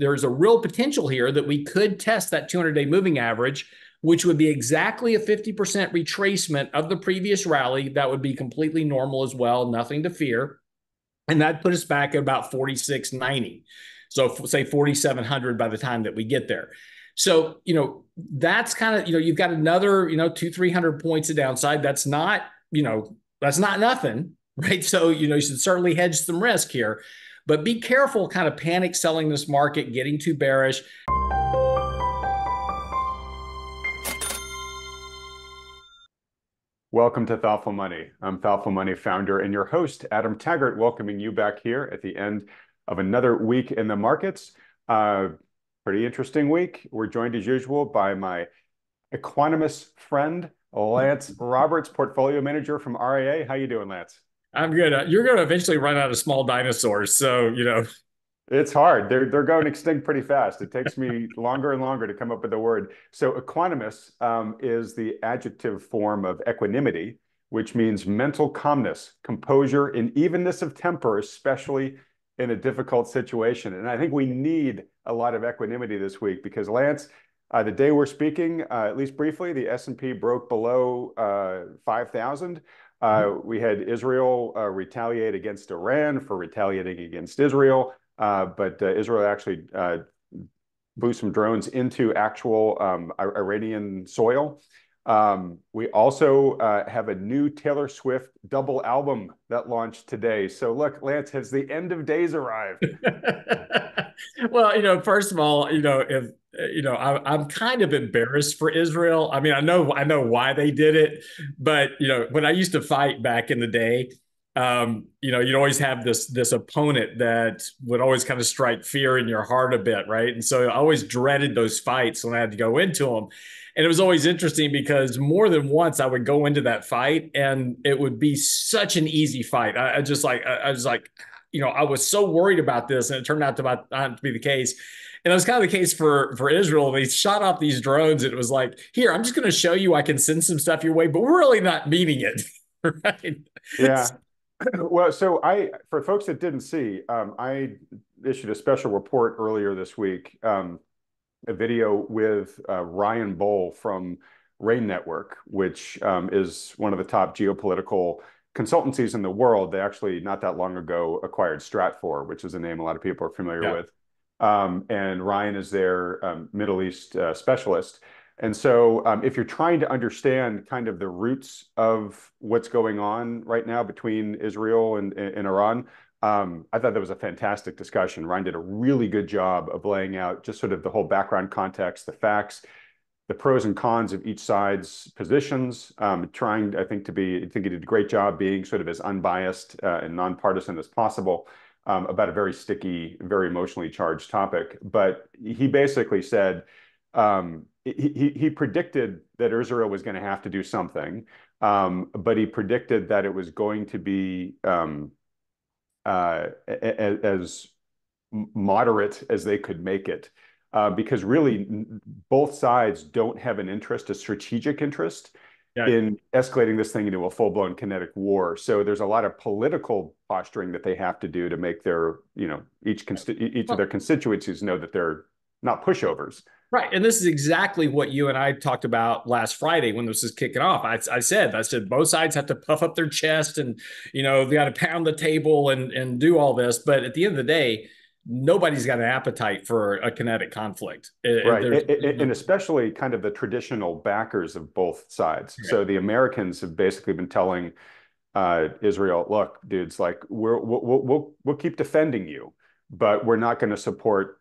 there's a real potential here that we could test that 200 day moving average, which would be exactly a 50% retracement of the previous rally. That would be completely normal as well, nothing to fear. And that put us back at about 4690. So say 4700 by the time that we get there. So, you know, that's kind of, you know, you've got another, you know, two, 300 points of downside. That's not, you know, that's not nothing, right? So, you know, you should certainly hedge some risk here, but be careful kind of panic selling this market, getting too bearish. Welcome to Thoughtful Money. I'm Thoughtful Money founder and your host, Adam Taggart, welcoming you back here at the end of another week in the markets. Uh, pretty interesting week. We're joined as usual by my equanimous friend, Lance Roberts, portfolio manager from RIA. How you doing, Lance? I'm good. Uh, you're going to eventually run out of small dinosaurs, so you know. It's hard. They're they're going extinct pretty fast. It takes me longer and longer to come up with the word. So equanimous um, is the adjective form of equanimity, which means mental calmness, composure, and evenness of temper, especially in a difficult situation. And I think we need a lot of equanimity this week because Lance, uh, the day we're speaking, uh, at least briefly, the S&P broke below uh, 5,000. Uh, mm-hmm. we had Israel uh, retaliate against Iran for retaliating against Israel, uh, but Israel actually blew some drones into actual um, Iranian soil. Um, we also uh, have a new Taylor Swift double album that launched today. So, look, Lance, has the end of days arrived? well, you know, first of all, you know, if you know, I, am kind of embarrassed for Israel. I mean, I know I know why they did it, but you know, when I used to fight back in the day, um, you know, you'd always have this this opponent that would always kind of strike fear in your heart a bit, right? And so I always dreaded those fights when I had to go into them. And it was always interesting because more than once I would go into that fight and it would be such an easy fight. I, I just like, I, I, was like, you know, I was so worried about this and it turned out to, about, uh, to be the case. And it was kind of the case for, for Israel. They shot off these drones. And it was like, here, I'm just going to show you I can send some stuff your way, but we're really not meaning it. right. Yeah. Well, so I, for folks that didn't see, um, I issued a special report earlier this week. Um, a video with uh, Ryan Bohl from RANE Network, which um, is one of the top geopolitical consultancies in the world. They actually, not that long ago, acquired Stratfor, which is a name a lot of people are familiar yeah. with. Um, and Ryan is their um, Middle East uh, specialist. And so, um, if you're trying to understand kind of the roots of what's going on right now between Israel and, Iran, I thought that was a fantastic discussion. Ryan did a really good job of laying out just sort of the whole background context, the facts, the pros and cons of each side's positions, trying, I think, to be, I think he did a great job being sort of as unbiased uh, and nonpartisan as possible um, about a very sticky, very emotionally charged topic. But he basically said, um, he, he predicted that Israel was going to have to do something, um, but he predicted that it was going to be um, uh, as moderate as they could make it. Uh, because really, both sides don't have an interest, a strategic interest yeah. in escalating this thing into a full-blown kinetic war. So there's a lot of political posturing that they have to do to make their, you know, each each of their constituencies know that they're not pushovers. Right. And this is exactly what you and I talked about last Friday when this was kicking off. I, I said, I said, both sides have to puff up their chest and, you know, they got to pound the table and, and do all this. But at the end of the day, nobody's got an appetite for a kinetic conflict. Right. And, and especially kind of the traditional backers of both sides. Right. So the Americans have basically been telling uh, Israel, look, dudes, like we're, we'll, we'll, we'll keep defending you, but we're not going to support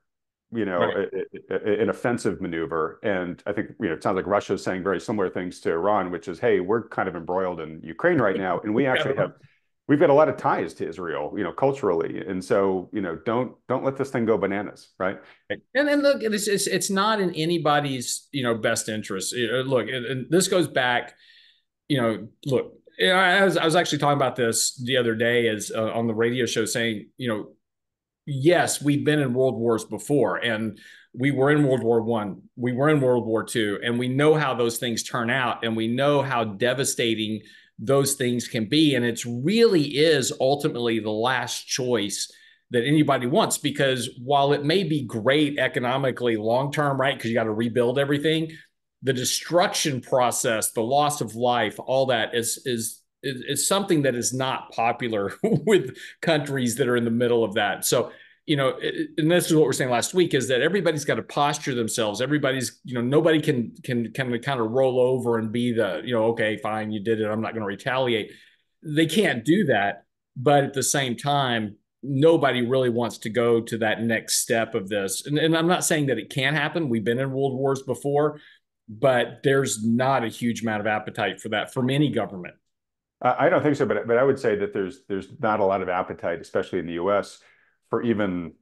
you know, right. a, a, an offensive maneuver. And I think, you know, it sounds like Russia is saying very similar things to Iran, which is, hey, we're kind of embroiled in Ukraine right now. And we actually have, we've got a lot of ties to Israel, you know, culturally. And so, you know, don't, don't let this thing go bananas. Right. And then look, it's, it's, it's not in anybody's, you know, best interest. Look, and this goes back, you know, look, I was, I was actually talking about this the other day as uh, on the radio show saying, you know, yes, we've been in world wars before, and we were in World War One, we were in World War Two, and we know how those things turn out, and we know how devastating those things can be, and it really is ultimately the last choice that anybody wants because while it may be great economically long term, right? Because you got to rebuild everything, the destruction process, the loss of life, all that is is is, something that is not popular with countries that are in the middle of that. So you know, and this is what we're saying last week is that everybody's got to posture themselves. Everybody's, you know, nobody can can can kind of roll over and be the, you know, okay, fine, you did it. I'm not going to retaliate. They can't do that. But at the same time, nobody really wants to go to that next step of this. And, and I'm not saying that it can't happen. We've been in world wars before, but there's not a huge amount of appetite for that from any government. I don't think so, but but I would say that there's there's not a lot of appetite, especially in the U.S., for even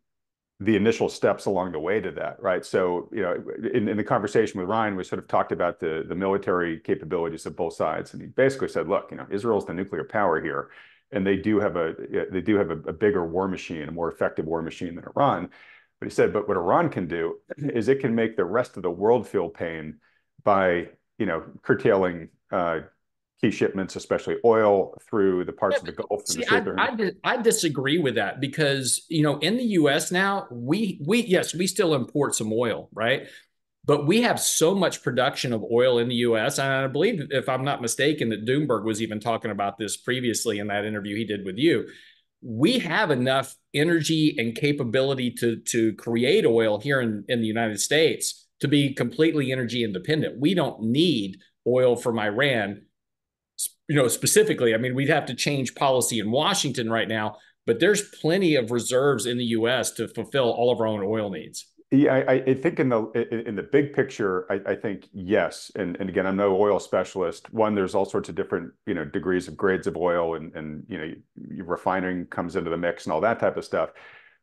the initial steps along the way to that, right? So, you know, in, in the conversation with Ryan, we sort of talked about the the military capabilities of both sides, and he basically said, look, you know, Israel's the nuclear power here and they do have a they do have a, a bigger war machine, a more effective war machine than Iran. But he said, but what Iran can do is it can make the rest of the world feel pain by you know curtailing uh, key shipments, especially oil, through the parts yeah, of the Gulf. See, I, I, I, disagree with that because you know in the U.S. now we we yes we still import some oil, right? But we have so much production of oil in the US. And I believe, if I'm not mistaken, that Doomberg was even talking about this previously in that interview he did with you. We have enough energy and capability to, to create oil here in, in the United States to be completely energy independent. We don't need oil from Iran. You know, specifically, I mean, we'd have to change policy in Washington right now, but there's plenty of reserves in the US to fulfill all of our own oil needs. Yeah, I, I think in the in the big picture, I, I think yes. And and again, I'm no oil specialist. One, there's all sorts of different you know degrees of grades of oil, and and you know refining comes into the mix and all that type of stuff.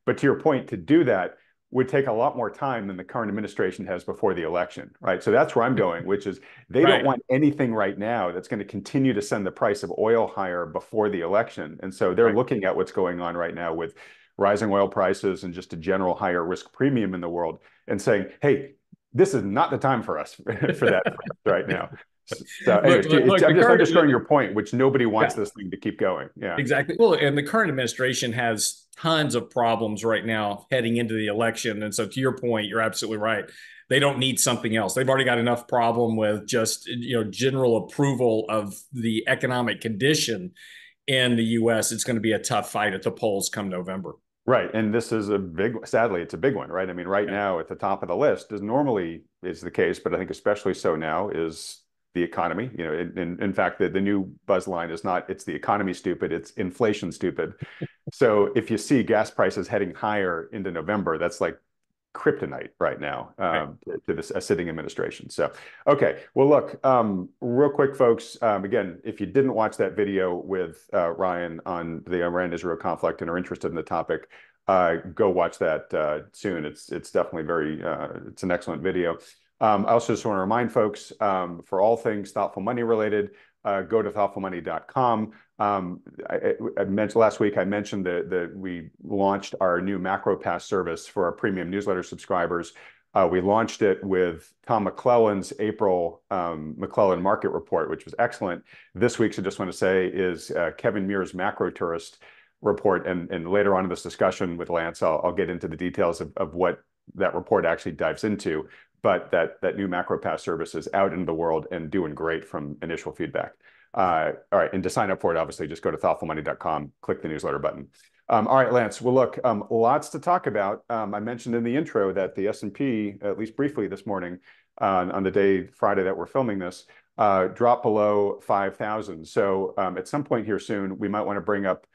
But to your point, to do that would take a lot more time than the current administration has before the election, right? So that's where I'm going, which is they right. don't want anything right now that's going to continue to send the price of oil higher before the election. And so they're right. looking at what's going on right now with rising oil prices and just a general higher risk premium in the world and saying, hey, this is not the time for us for that right now. So anyways, look, look, I'm just underscoring your point, which nobody wants yeah. this thing to keep going. Yeah, exactly. Well, and the current administration has tons of problems right now heading into the election. And so to your point, you're absolutely right. They don't need something else. They've already got enough problem with just, you know, general approval of the economic condition in the US. It's going to be a tough fight at the polls come November. Right. And this is a big, sadly, it's a big one, right? I mean, right yeah. now at the top of the list, as normally is the case, but I think especially so now, is the economy. You know, in, in, fact, the, the new buzz line is not it's the economy stupid, it's inflation stupid. so if you see gas prices heading higher into November, that's like kryptonite right now um, right. to, this a sitting administration. So, okay. Well, look, um, real quick, folks. Um, again, if you didn't watch that video with uh, Ryan on the Iran-Israel conflict and are interested in the topic, uh, go watch that uh, soon. It's it's definitely very uh, it's an excellent video. Um, I also just want to remind folks um, for all things thoughtful money related, uh, go to thoughtfulmoney.com. Um, I, I, mentioned last week, I mentioned that, that we launched our new Macro Pass service for our premium newsletter subscribers. Uh, we launched it with Tom McClellan's April um, McClellan Market Report, which was excellent. This week's, I just want to say, is uh, Kevin Muir's Macro Tourist Report. And, and later on in this discussion with Lance, I'll, I'll get into the details of, of what that report actually dives into. But that, new Macro Pass service is out in the world and doing great from initial feedback. Uh, all right, and to sign up for it, obviously, just go to thoughtfulmoney.com, click the newsletter button. Um, all right, Lance. Well, look, um, lots to talk about. Um, I mentioned in the intro that the S&P, at least briefly this morning, on the day Friday that we're filming this, uh, dropped below 5,000. So at some point here soon, we might want to bring up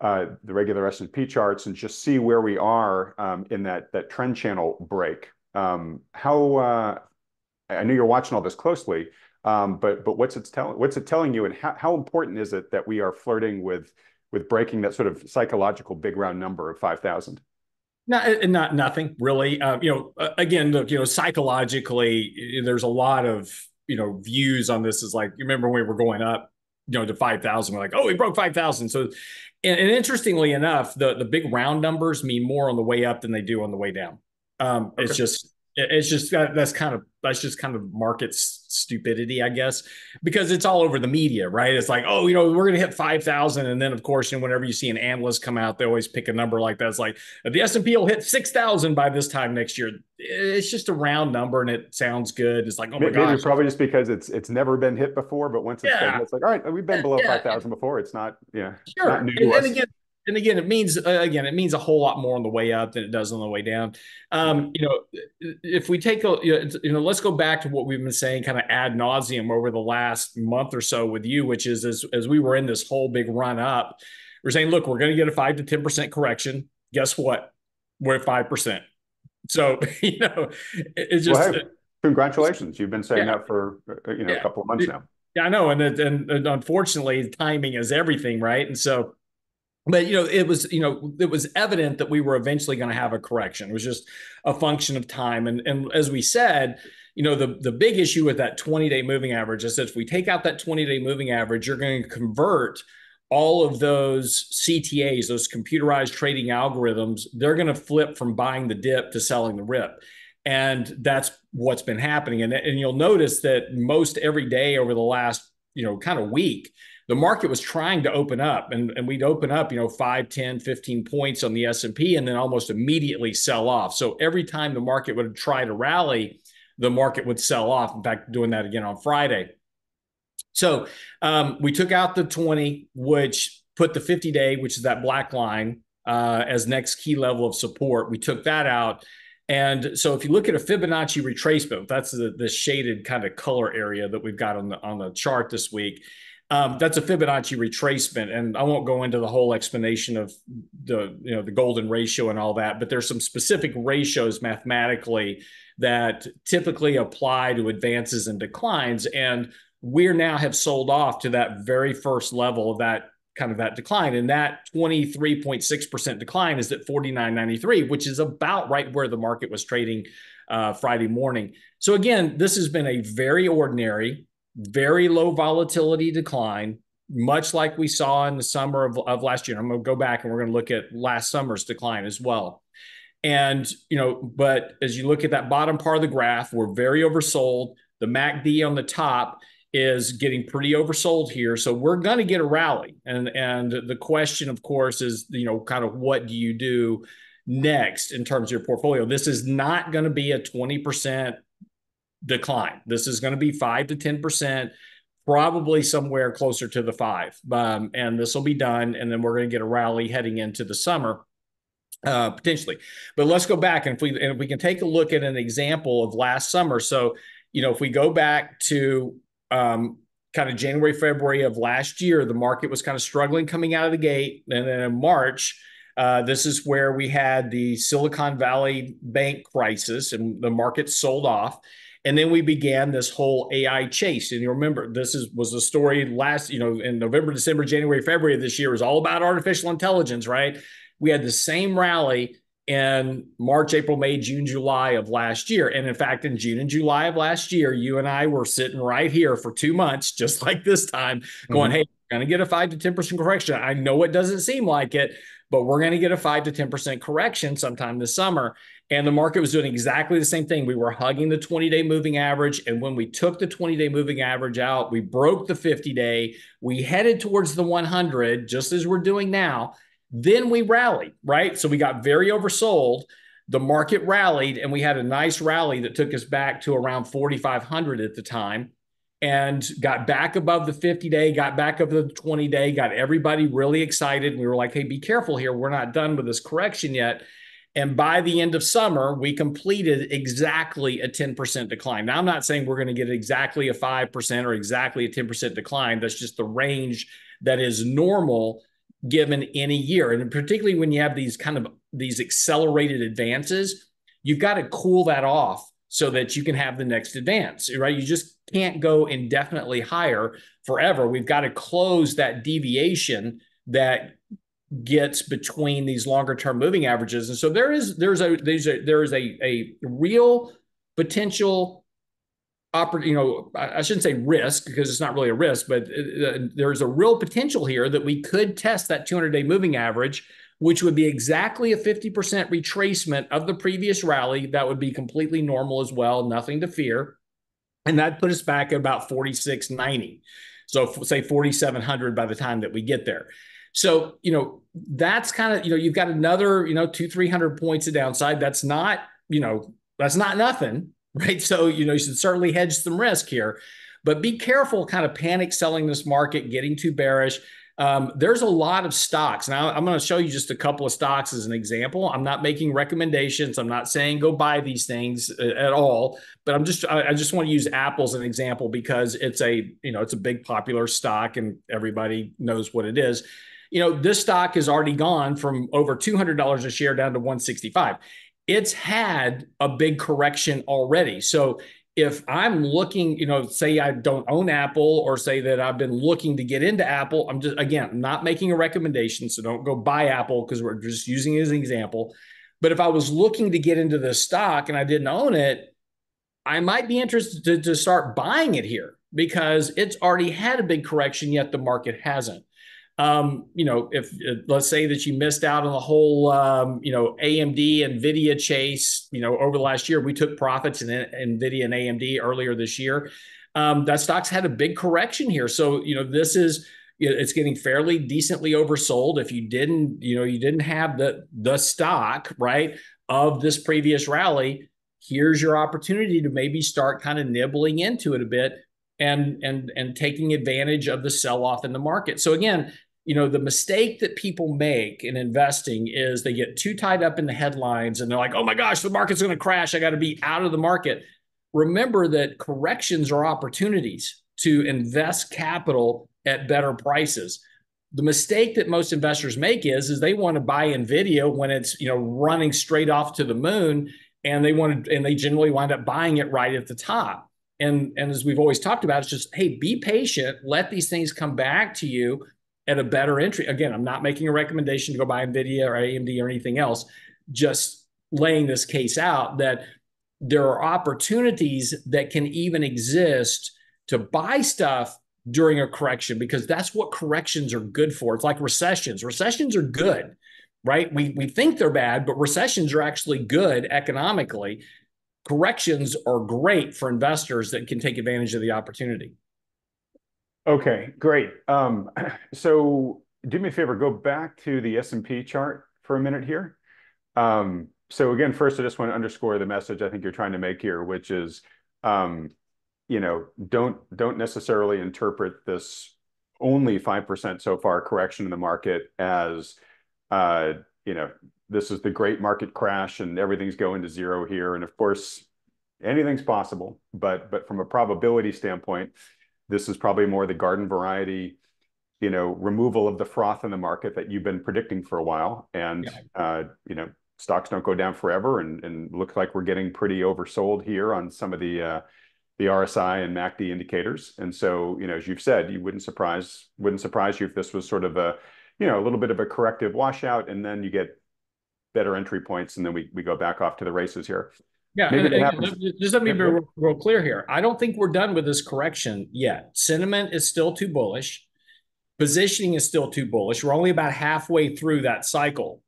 uh, the regular S&P charts and just see where we are in that trend channel break. Um, how uh, I know you're watching all this closely. Um, but but what's it telling what's it telling you, and how, important is it that we are flirting with with breaking that sort of psychological big round number of five thousand? Not, not nothing really. Uh, you know, again, look, you know, psychologically, there's a lot of you know views on this. Is like you remember when we were going up, you know, to five thousand, we're like, oh, we broke five thousand. So, and, and, interestingly enough, the the big round numbers mean more on the way up than they do on the way down. Um, okay. It's just it's just that's kind of that's just kind of markets stupidity, I guess, because it's all over the media, right? It's like, oh, you know, we're going to hit 5,000. And then, of course, you know, whenever you see an analyst come out, they always pick a number like that. It's like the S&P will hit 6,000 by this time next year. It's just a round number and it sounds good. It's like, oh my god, probably just because it's it's never been hit before, but once it's yeah. been, it's like, all right, we've been below yeah. 5,000 before. It's not, yeah, sure. Not and, and again, and again, it means uh, again, it means a whole lot more on the way up than it does on the way down. Um, you know, if we take a you know, let's go back to what we've been saying, kind of ad nauseum over the last month or so with you, which is as as we were in this whole big run up, we're saying, look, we're going to get a five to ten percent correction. Guess what? We're at five percent. So you know, it's just. Well, hey, congratulations! You've been saying yeah. that for uh, you know yeah. a couple of months now. Yeah, I know, and, and and unfortunately, timing is everything, right? And so but you know it was you know it was evident that we were eventually going to have a correction. It was just a function of time. And and as we said you know the the big issue with that 20 day moving average is that if we take out that 20 day moving average you're going to convert all of those CTAs those computerized trading algorithms they're going to flip from buying the dip to selling the rip. And that's what's been happening. And and you'll notice that most every day over the last you know kind of week the market was trying to open up and, and we'd open up you know 5 10 15 points on the s&p and then almost immediately sell off. So every time the market would try to rally the market would sell off. In fact doing that again on friday. So um, we took out the 20 which put the 50 day which is that black line uh, as next key level of support. We took that out. And so if you look at a Fibonacci retracement, that's the, the shaded kind of color area that we've got on the on the chart this week. Um, that's a Fibonacci retracement, and I won't go into the whole explanation of the you know the golden ratio and all that, but there's some specific ratios mathematically that typically apply to advances and declines, and we now have sold off to that very first level of that kind of that decline, and that 23.6% decline is at 49.93, which is about right where the market was trading uh, Friday morning. So again, this has been a very ordinary very low volatility decline, much like we saw in the summer of, of last year. I'm going to go back and we're going to look at last summer's decline as well. And, you know, but as you look at that bottom part of the graph, we're very oversold. The MACD on the top is getting pretty oversold here. So we're going to get a rally. And, and the question, of course, is, you know, kind of what do you do next in terms of your portfolio? This is not going to be a 20% decline. This is going to be five to 10%, probably somewhere closer to the five. Um, and this will be done. And then we're going to get a rally heading into the summer. Uh, potentially, but let's go back and if we and if we can take a look at an example of last summer. So, you know, if we go back to um, kind of January, February of last year, the market was kind of struggling coming out of the gate, and then in March, uh, this is where we had the Silicon Valley bank crisis, and the market sold off. And then we began this whole AI chase. And you remember, this is was the story last, you know, in November, December, January, February of this year was all about artificial intelligence, right? We had the same rally in March, April, May, June, July of last year. And in fact, in June and July of last year, you and I were sitting right here for two months, just like this time, going, mm-hmm. hey, we're going to get a five to 10% correction. I know it doesn't seem like it, but we're going to get a five to 10% correction sometime this summer. And the market was doing exactly the same thing. We were hugging the 20 day moving average. And when we took the 20 day moving average out, we broke the 50 day. We headed towards the 100, just as we're doing now. Then we rallied, right? So we got very oversold. The market rallied, and we had a nice rally that took us back to around 4,500 at the time and got back above the 50 day, got back up the 20 day, got everybody really excited. And we were like, hey, be careful here. We're not done with this correction yet. And by the end of summer, we completed exactly a 10% decline. Now, I'm not saying we're going to get exactly a 5% or exactly a 10% decline. That's just the range that is normal given any year. And particularly when you have these kind of these accelerated advances, you've got to cool that off so that you can have the next advance, right? You just can't go indefinitely higher forever. We've got to close that deviation that gets between these longer term moving averages. And so there is there's a there's a there is a a real potential you know I shouldn't say risk because it's not really a risk, but uh, there's a real potential here that we could test that 200 day moving average which would be exactly a 50% retracement of the previous rally that would be completely normal as well, nothing to fear. and that put us back at about 4690 so say 4700 by the time that we get there so you know that's kind of you know you've got another you know two 300 points of downside that's not you know that's not nothing right so you know you should certainly hedge some risk here but be careful kind of panic selling this market getting too bearish um, there's a lot of stocks. Now, I'm going to show you just a couple of stocks as an example. I'm not making recommendations. I'm not saying go buy these things uh, at all, but I'm just I, I just want to use Apple as an example because it's a you know it's a big popular stock and everybody knows what it is. You know, this stock has already gone from over $200 a share down to 165 it's had a big correction already. So if I'm looking, you know, say I don't own Apple or say that I've been looking to get into Apple, I'm just, again, not making a recommendation. So don't go buy Apple because we're just using it as an example. But if I was looking to get into the stock and I didn't own it, I might be interested to, to start buying it here because it's already had a big correction, yet the market hasn't um, you know, if uh, let's say that you missed out on the whole, um, you know, AMD Nvidia chase, you know, over the last year, we took profits in Nvidia and AMD earlier this year. Um, that stock's had a big correction here, so you know, this is it's getting fairly decently oversold. If you didn't, you know, you didn't have the the stock right of this previous rally, here's your opportunity to maybe start kind of nibbling into it a bit and and and taking advantage of the sell off in the market. So again, you know the mistake that people make in investing is they get too tied up in the headlines and they're like oh my gosh the market's going to crash. I got to be out of the market. Remember that corrections are opportunities to invest capital at better prices. The mistake that most investors make is is they want to buy nvidia when it's you know running straight off to the moon and they want to and they generally wind up buying it right at the top. And and as we've always talked about it's just hey be patient. Let these things come back to you at a better entry. Again, I'm not making a recommendation to go buy NVIDIA or AMD or anything else, just laying this case out that there are opportunities that can even exist to buy stuff during a correction because that's what corrections are good for. It's like recessions. Recessions are good, right? We, we think they're bad, but recessions are actually good economically. Corrections are great for investors that can take advantage of the opportunity. Okay, great. Um, so do me a favor, go back to the S&P chart for a minute here. Um, so again, first, I just want to underscore the message I think you're trying to make here, which is, um, you know, don't don't necessarily interpret this only 5% so far correction in the market as, uh, you know, this is the great market crash and everything's going to zero here. And of course, anything's possible, but but from a probability standpoint, this is probably more the garden variety, you know, removal of the froth in the market that you've been predicting for a while. And, yeah. uh, you know, stocks don't go down forever and, and looks like we're getting pretty oversold here on some of the, uh, the RSI and MACD indicators. And so, you know, as you've said, you wouldn't surprise, wouldn't surprise you if this was sort of a, you know, a little bit of a corrective washout and then you get better entry points and then we, we go back off to the races here. Yeah, and just let me be real, real clear here. I don't think we're done with this correction yet. Sentiment is still too bullish. Positioning is still too bullish. We're only about halfway through that cycle,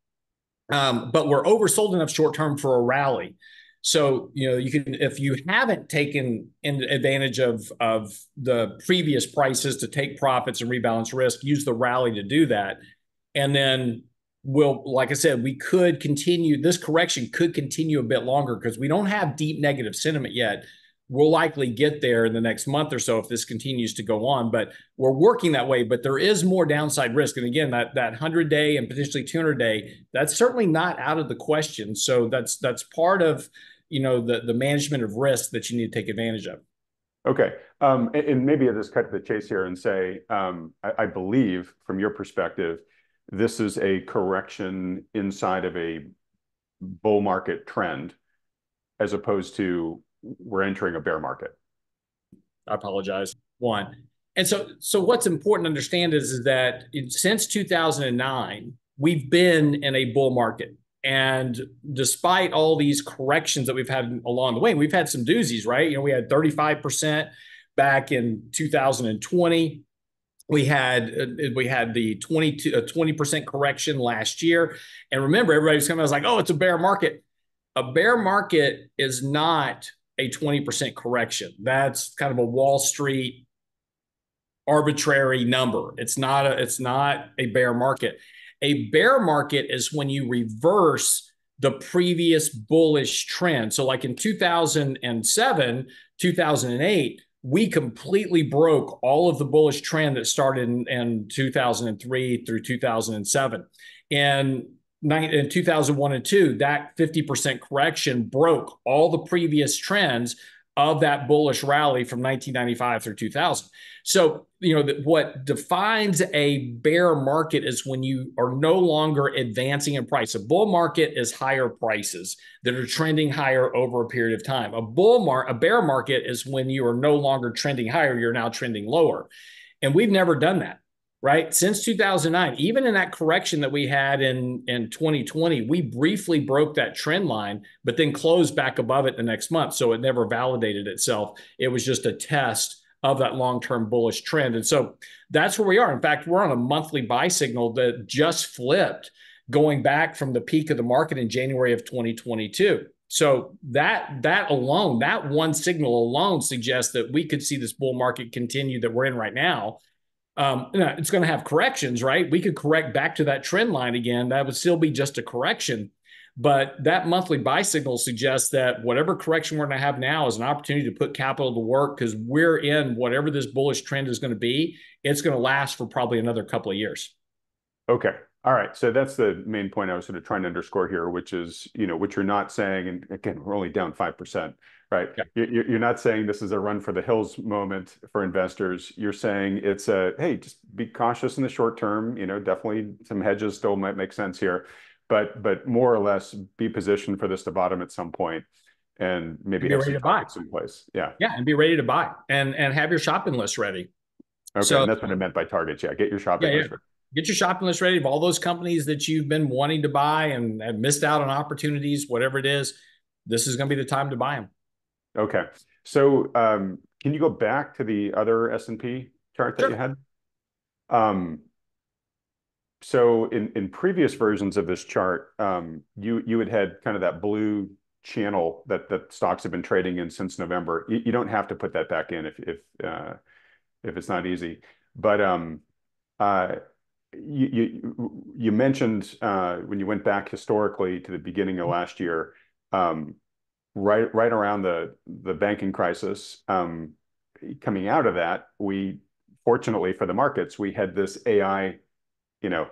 um, but we're oversold enough short term for a rally. So you know you can if you haven't taken advantage of of the previous prices to take profits and rebalance risk, use the rally to do that, and then will, like I said, we could continue, this correction could continue a bit longer because we don't have deep negative sentiment yet. We'll likely get there in the next month or so if this continues to go on, but we're working that way. But there is more downside risk. And again, that that 100 day and potentially 200 day, that's certainly not out of the question. So that's that's part of you know the the management of risk that you need to take advantage of. Okay. Um, and, maybe I'll just cut to the chase here and say, um, I, I, believe from your perspective, this is a correction inside of a bull market trend as opposed to we're entering a bear market. I apologize. One. And so so what's important to understand is, is that in, since 2009, we've been in a bull market. And despite all these corrections that we've had along the way, we've had some doozies, right? You know, we had 35% back in 2020 we had uh, we had the 22 uh, 20% correction last year and remember everybody was coming I was like oh it's a bear market a bear market is not a 20% correction. That's kind of a Wall Street arbitrary number. It's not a, it's not a bear market. A bear market is when you reverse the previous bullish trend. So like in 2007, 2008, we completely broke all of the bullish trend that started in, in 2003 through 2007. And in 2001 and 2, that 50% correction broke all the previous trends of that bullish rally from 1995 through 2000. So, you know, what defines a bear market is when you are no longer advancing in price. A bull market is higher prices that are trending higher over a period of time. A bull mar- a bear market is when you are no longer trending higher, you're now trending lower. And we've never done that right? Since 2009, even in that correction that we had in, in 2020, we briefly broke that trend line, but then closed back above it the next month. So it never validated itself. It was just a test of that long term bullish trend. And so that's where we are. In fact, we're on a monthly buy signal that just flipped going back from the peak of the market in January of 2022. So that that alone, that one signal alone suggests that we could see this bull market continue that we're in right now um, it's going to have corrections, right? We could correct back to that trend line again. That would still be just a correction. But that monthly buy signal suggests that whatever correction we're going to have now is an opportunity to put capital to work because we're in whatever this bullish trend is going to be. It's going to last for probably another couple of years. Okay. All right. So that's the main point I was sort of trying to underscore here, which is, you know, what you're not saying, and again, we're only down 5% right? Yeah. You're not saying this is a run for the hills moment for investors. You're saying it's a, hey, just be cautious in the short term. You know, definitely some hedges still might make sense here, but but more or less be positioned for this to bottom at some point and maybe be ready to buy in place. Yeah. Yeah. And be ready to buy and and have your shopping list ready. Okay. So, and that's what I meant by targets. Yeah. Get your shopping list ready get your shopping list ready of all those companies that you've been wanting to buy and have missed out on opportunities, whatever it is. This is going to be the time to buy them. Okay. So, um, can you go back to the other S&P chart that you had? Um, so in in previous versions of this chart, um, you had had kind of that blue channel that that stocks have been trading in since November. You don't have to put that back in if if, uh, it's not easy. But uh, you mentioned uh, when you went back historically to the beginning of last year, right right around the the banking crisis, um, coming out of that, we fortunately for the markets, we had this AI, you know,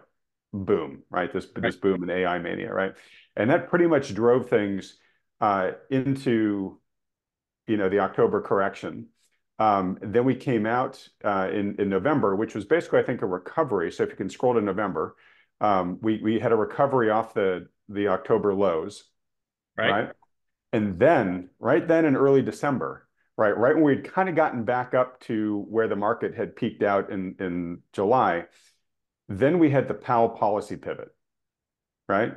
boom, right? This right. this boom in AI mania, right? And that pretty much drove things uh, into, you know, the October correction. Um, then we came out uh, in in November, which was basically, I think, a recovery. So if you can scroll to November, um, we we had a recovery off the the October lows, right? right? And then, right then in early December, right, right when we'd kind of gotten back up to where the market had peaked out in, in July, then we had the Powell policy pivot, right?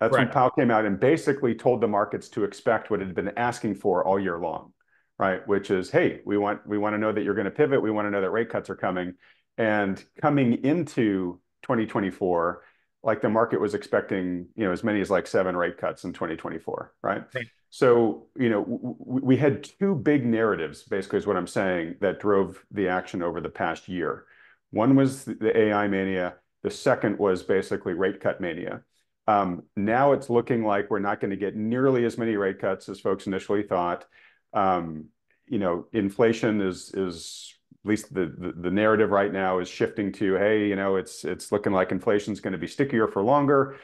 That's right. when Powell came out and basically told the markets to expect what it had been asking for all year long, right? Which is, hey, we want we want to know that you're going to pivot. We want to know that rate cuts are coming. And coming into 2024, like the market was expecting, you know, as many as like seven rate cuts in 2024, right? right. So, you know, we had two big narratives, basically, is what I'm saying, that drove the action over the past year. One was the AI mania. The second was basically rate cut mania. Um, now it's looking like we're not going to get nearly as many rate cuts as folks initially thought. Um, you know, inflation is is at least the, the, the narrative right now is shifting to, hey, you know, it's it's looking like inflation is going to be stickier for longer.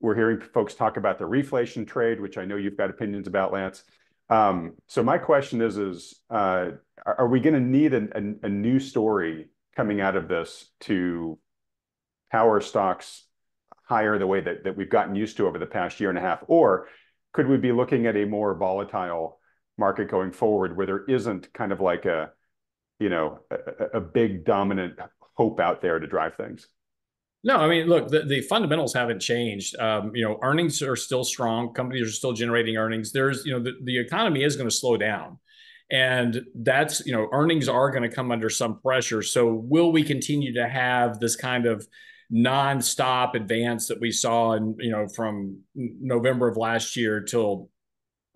We're hearing folks talk about the reflation trade, which I know you've got opinions about, Lance. Um, so my question is, is uh, are we going to need a, a, a, new story coming out of this to power stocks higher the way that, that we've gotten used to over the past year and a half? Or could we be looking at a more volatile market going forward where there isn't kind of like a, you know, a, a big dominant hope out there to drive things? No, I mean, look, the, the fundamentals haven't changed. Um, you know, earnings are still strong. Companies are still generating earnings. There's, you know, the, the economy is going to slow down. And that's, you know, earnings are going to come under some pressure. So will we continue to have this kind of nonstop advance that we saw in, you know, from November of last year till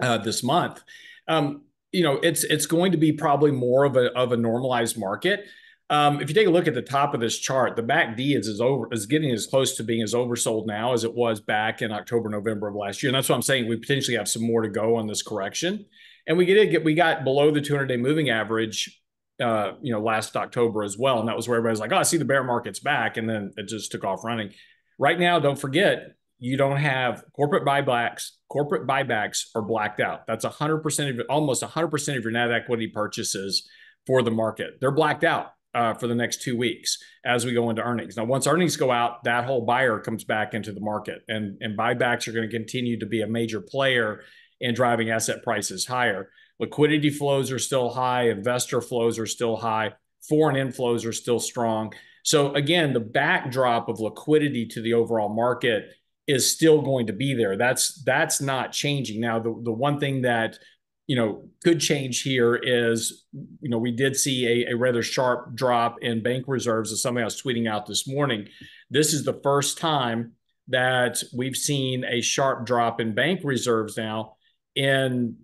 uh, this month. Um, you know, it's it's going to be probably more of a of a normalized market. Um, if you take a look at the top of this chart, the MACD is is over is getting as close to being as oversold now as it was back in October, November of last year. And that's what I'm saying. We potentially have some more to go on this correction. And we get get we got below the 200 day moving average, uh, you know, last October as well. And that was where everybody's like, oh, I see the bear market's back. And then it just took off running. Right now, don't forget, you don't have corporate buybacks. Corporate buybacks are blacked out. That's 100% of almost 100% of your net equity purchases for the market. They're blacked out uh, for the next two weeks as we go into earnings. Now, once earnings go out, that whole buyer comes back into the market, and and buybacks are going to continue to be a major player in driving asset prices higher. Liquidity flows are still high, investor flows are still high, foreign inflows are still strong. So again, the backdrop of liquidity to the overall market is still going to be there. That's that's not changing. Now, the the one thing that you know could change here is you know we did see a, a rather sharp drop in bank reserves as something I was tweeting out this morning. This is the first time that we've seen a sharp drop in bank reserves now in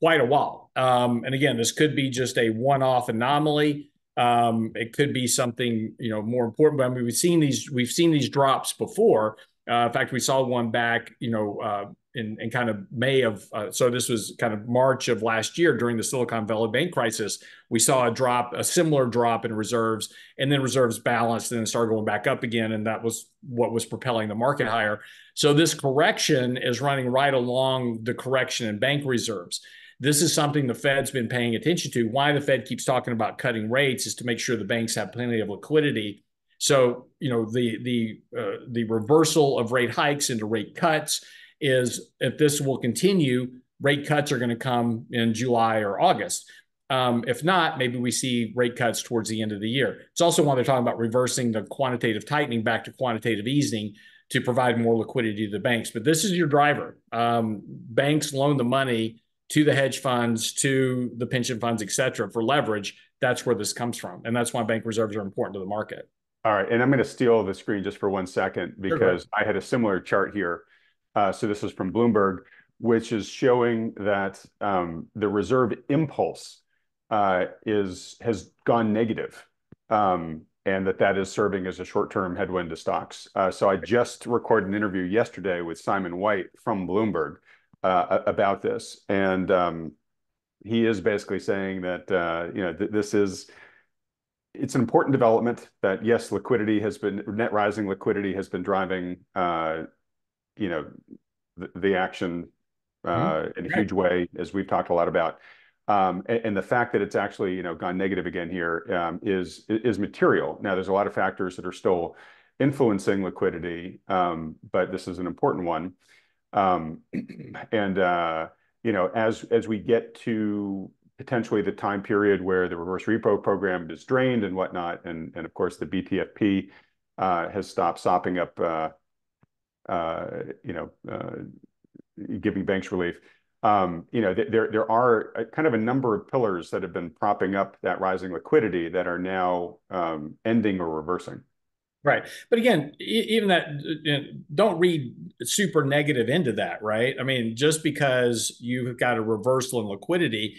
quite a while. Um, and again, this could be just a one-off anomaly. Um, it could be something you know more important. But I mean, we've seen these we've seen these drops before. Uh, in fact, we saw one back, you know, uh, in, in kind of May of, uh, so this was kind of March of last year during the Silicon Valley Bank crisis. We saw a drop, a similar drop in reserves, and then reserves balanced and then started going back up again. And that was what was propelling the market higher. So this correction is running right along the correction in bank reserves. This is something the Fed's been paying attention to. Why the Fed keeps talking about cutting rates is to make sure the banks have plenty of liquidity. So, you know, the the uh, the reversal of rate hikes into rate cuts is if this will continue, rate cuts are going to come in July or August. Um, if not, maybe we see rate cuts towards the end of the year. It's also why they're talking about reversing the quantitative tightening back to quantitative easing to provide more liquidity to the banks. But this is your driver. Um, banks loan the money to the hedge funds, to the pension funds, et cetera, for leverage. That's where this comes from. And that's why bank reserves are important to the market. All right. And I'm going to steal the screen just for one second because sure. I had a similar chart here uh, so this is from Bloomberg, which is showing that um, the reserve impulse uh, is has gone negative, um, and that that is serving as a short-term headwind to stocks. Uh, so I just recorded an interview yesterday with Simon White from Bloomberg uh, about this, and um, he is basically saying that uh, you know th this is it's an important development that yes, liquidity has been net rising liquidity has been driving uh, you know, the, the action uh, mm-hmm. in a huge way, as we've talked a lot about. Um, and, and, the fact that it's actually you know gone negative again here um, is is material. Now, there's a lot of factors that are still influencing liquidity, um, but this is an important one. Um, and uh, you know, as as we get to potentially the time period where the reverse repo program is drained and whatnot, and and of course the BTFP uh, has stopped sopping up uh, uh, you know, uh, giving banks relief. Um, you know, there there are a, kind of a number of pillars that have been propping up that rising liquidity that are now um, ending or reversing. Right. But again, even that, you know, don't read super negative into that, right? I mean, just because you've got a reversal in liquidity,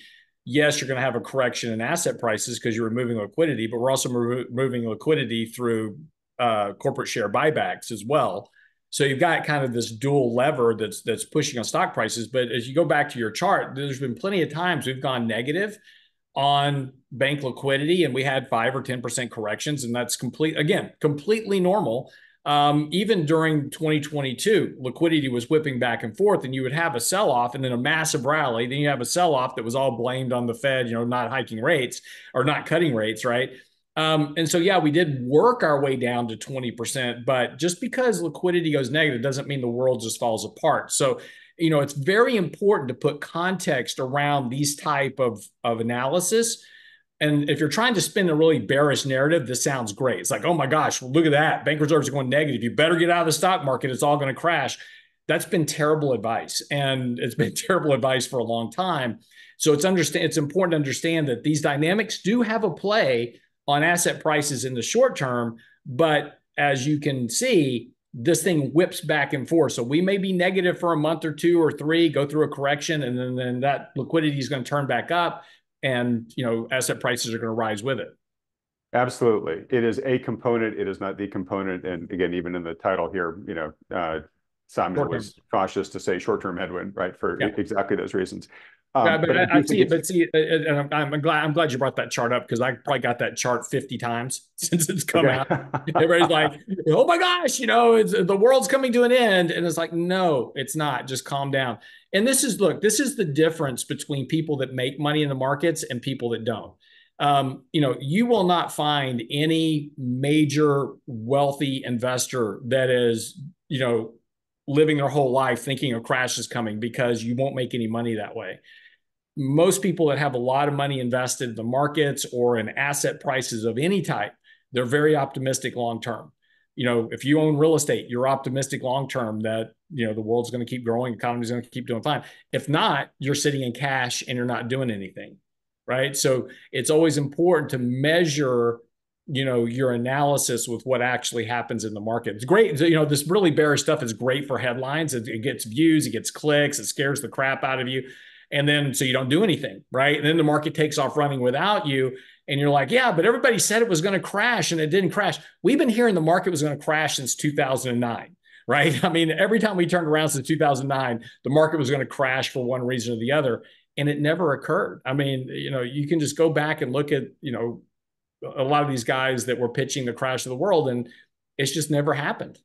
yes, you're going to have a correction in asset prices because you're removing liquidity, but we're also removing liquidity through uh, corporate share buybacks as well. So you've got kind of this dual lever that's that's pushing on stock prices. But as you go back to your chart, there's been plenty of times we've gone negative on bank liquidity, and we had five or ten percent corrections, and that's complete again completely normal. Um, even during 2022, liquidity was whipping back and forth, and you would have a sell off and then a massive rally. Then you have a sell off that was all blamed on the Fed, you know, not hiking rates or not cutting rates, right? Um, and so, yeah, we did work our way down to 20%, but just because liquidity goes negative doesn't mean the world just falls apart. So, you know, it's very important to put context around these type of, of analysis. And if you're trying to spin a really bearish narrative, this sounds great. It's like, oh my gosh, look at that. Bank reserves are going negative. You better get out of the stock market. It's all going to crash. That's been terrible advice. And it's been terrible advice for a long time. So it's understand it's important to understand that these dynamics do have a play on asset prices in the short term. But as you can see, this thing whips back and forth. So we may be negative for a month or two or three, go through a correction, and then, then that liquidity is going to turn back up, and you know asset prices are going to rise with it. Absolutely, it is a component. It is not the component. And again, even in the title here, you know, uh, Simon was cautious to say short-term headwind, right, for yeah. exactly those reasons. Um, yeah, but, but I, I see it. But see, and I'm, I'm, glad. I'm glad you brought that chart up because I probably got that chart 50 times since it's come okay. out. Everybody's like, "Oh my gosh, you know, the world's coming to an end," and it's like, no, it's not. Just calm down. And this is look. This is the difference between people that make money in the markets and people that don't. Um, you know, you will not find any major wealthy investor that is, you know, living their whole life thinking a crash is coming because you won't make any money that way. Most people that have a lot of money invested in the markets or in asset prices of any type, they're very optimistic long term. You know, if you own real estate, you're optimistic long term that, you know, the world's going to keep growing, economy's going to keep doing fine. If not, you're sitting in cash and you're not doing anything. Right. So it's always important to measure you know your analysis with what actually happens in the market it's great you know this really bearish stuff is great for headlines it, it, gets views it gets clicks it scares the crap out of you and then so you don't do anything right and then the market takes off running without you and you're like yeah but everybody said it was going to crash and it didn't crash we've been hearing the market was going to crash since 2009 right i mean every time we turned around since 2009 the market was going to crash for one reason or the other and it never occurred i mean you know you can just go back and look at you know a lot of these guys that were pitching the crash of the world, and it's just never happened.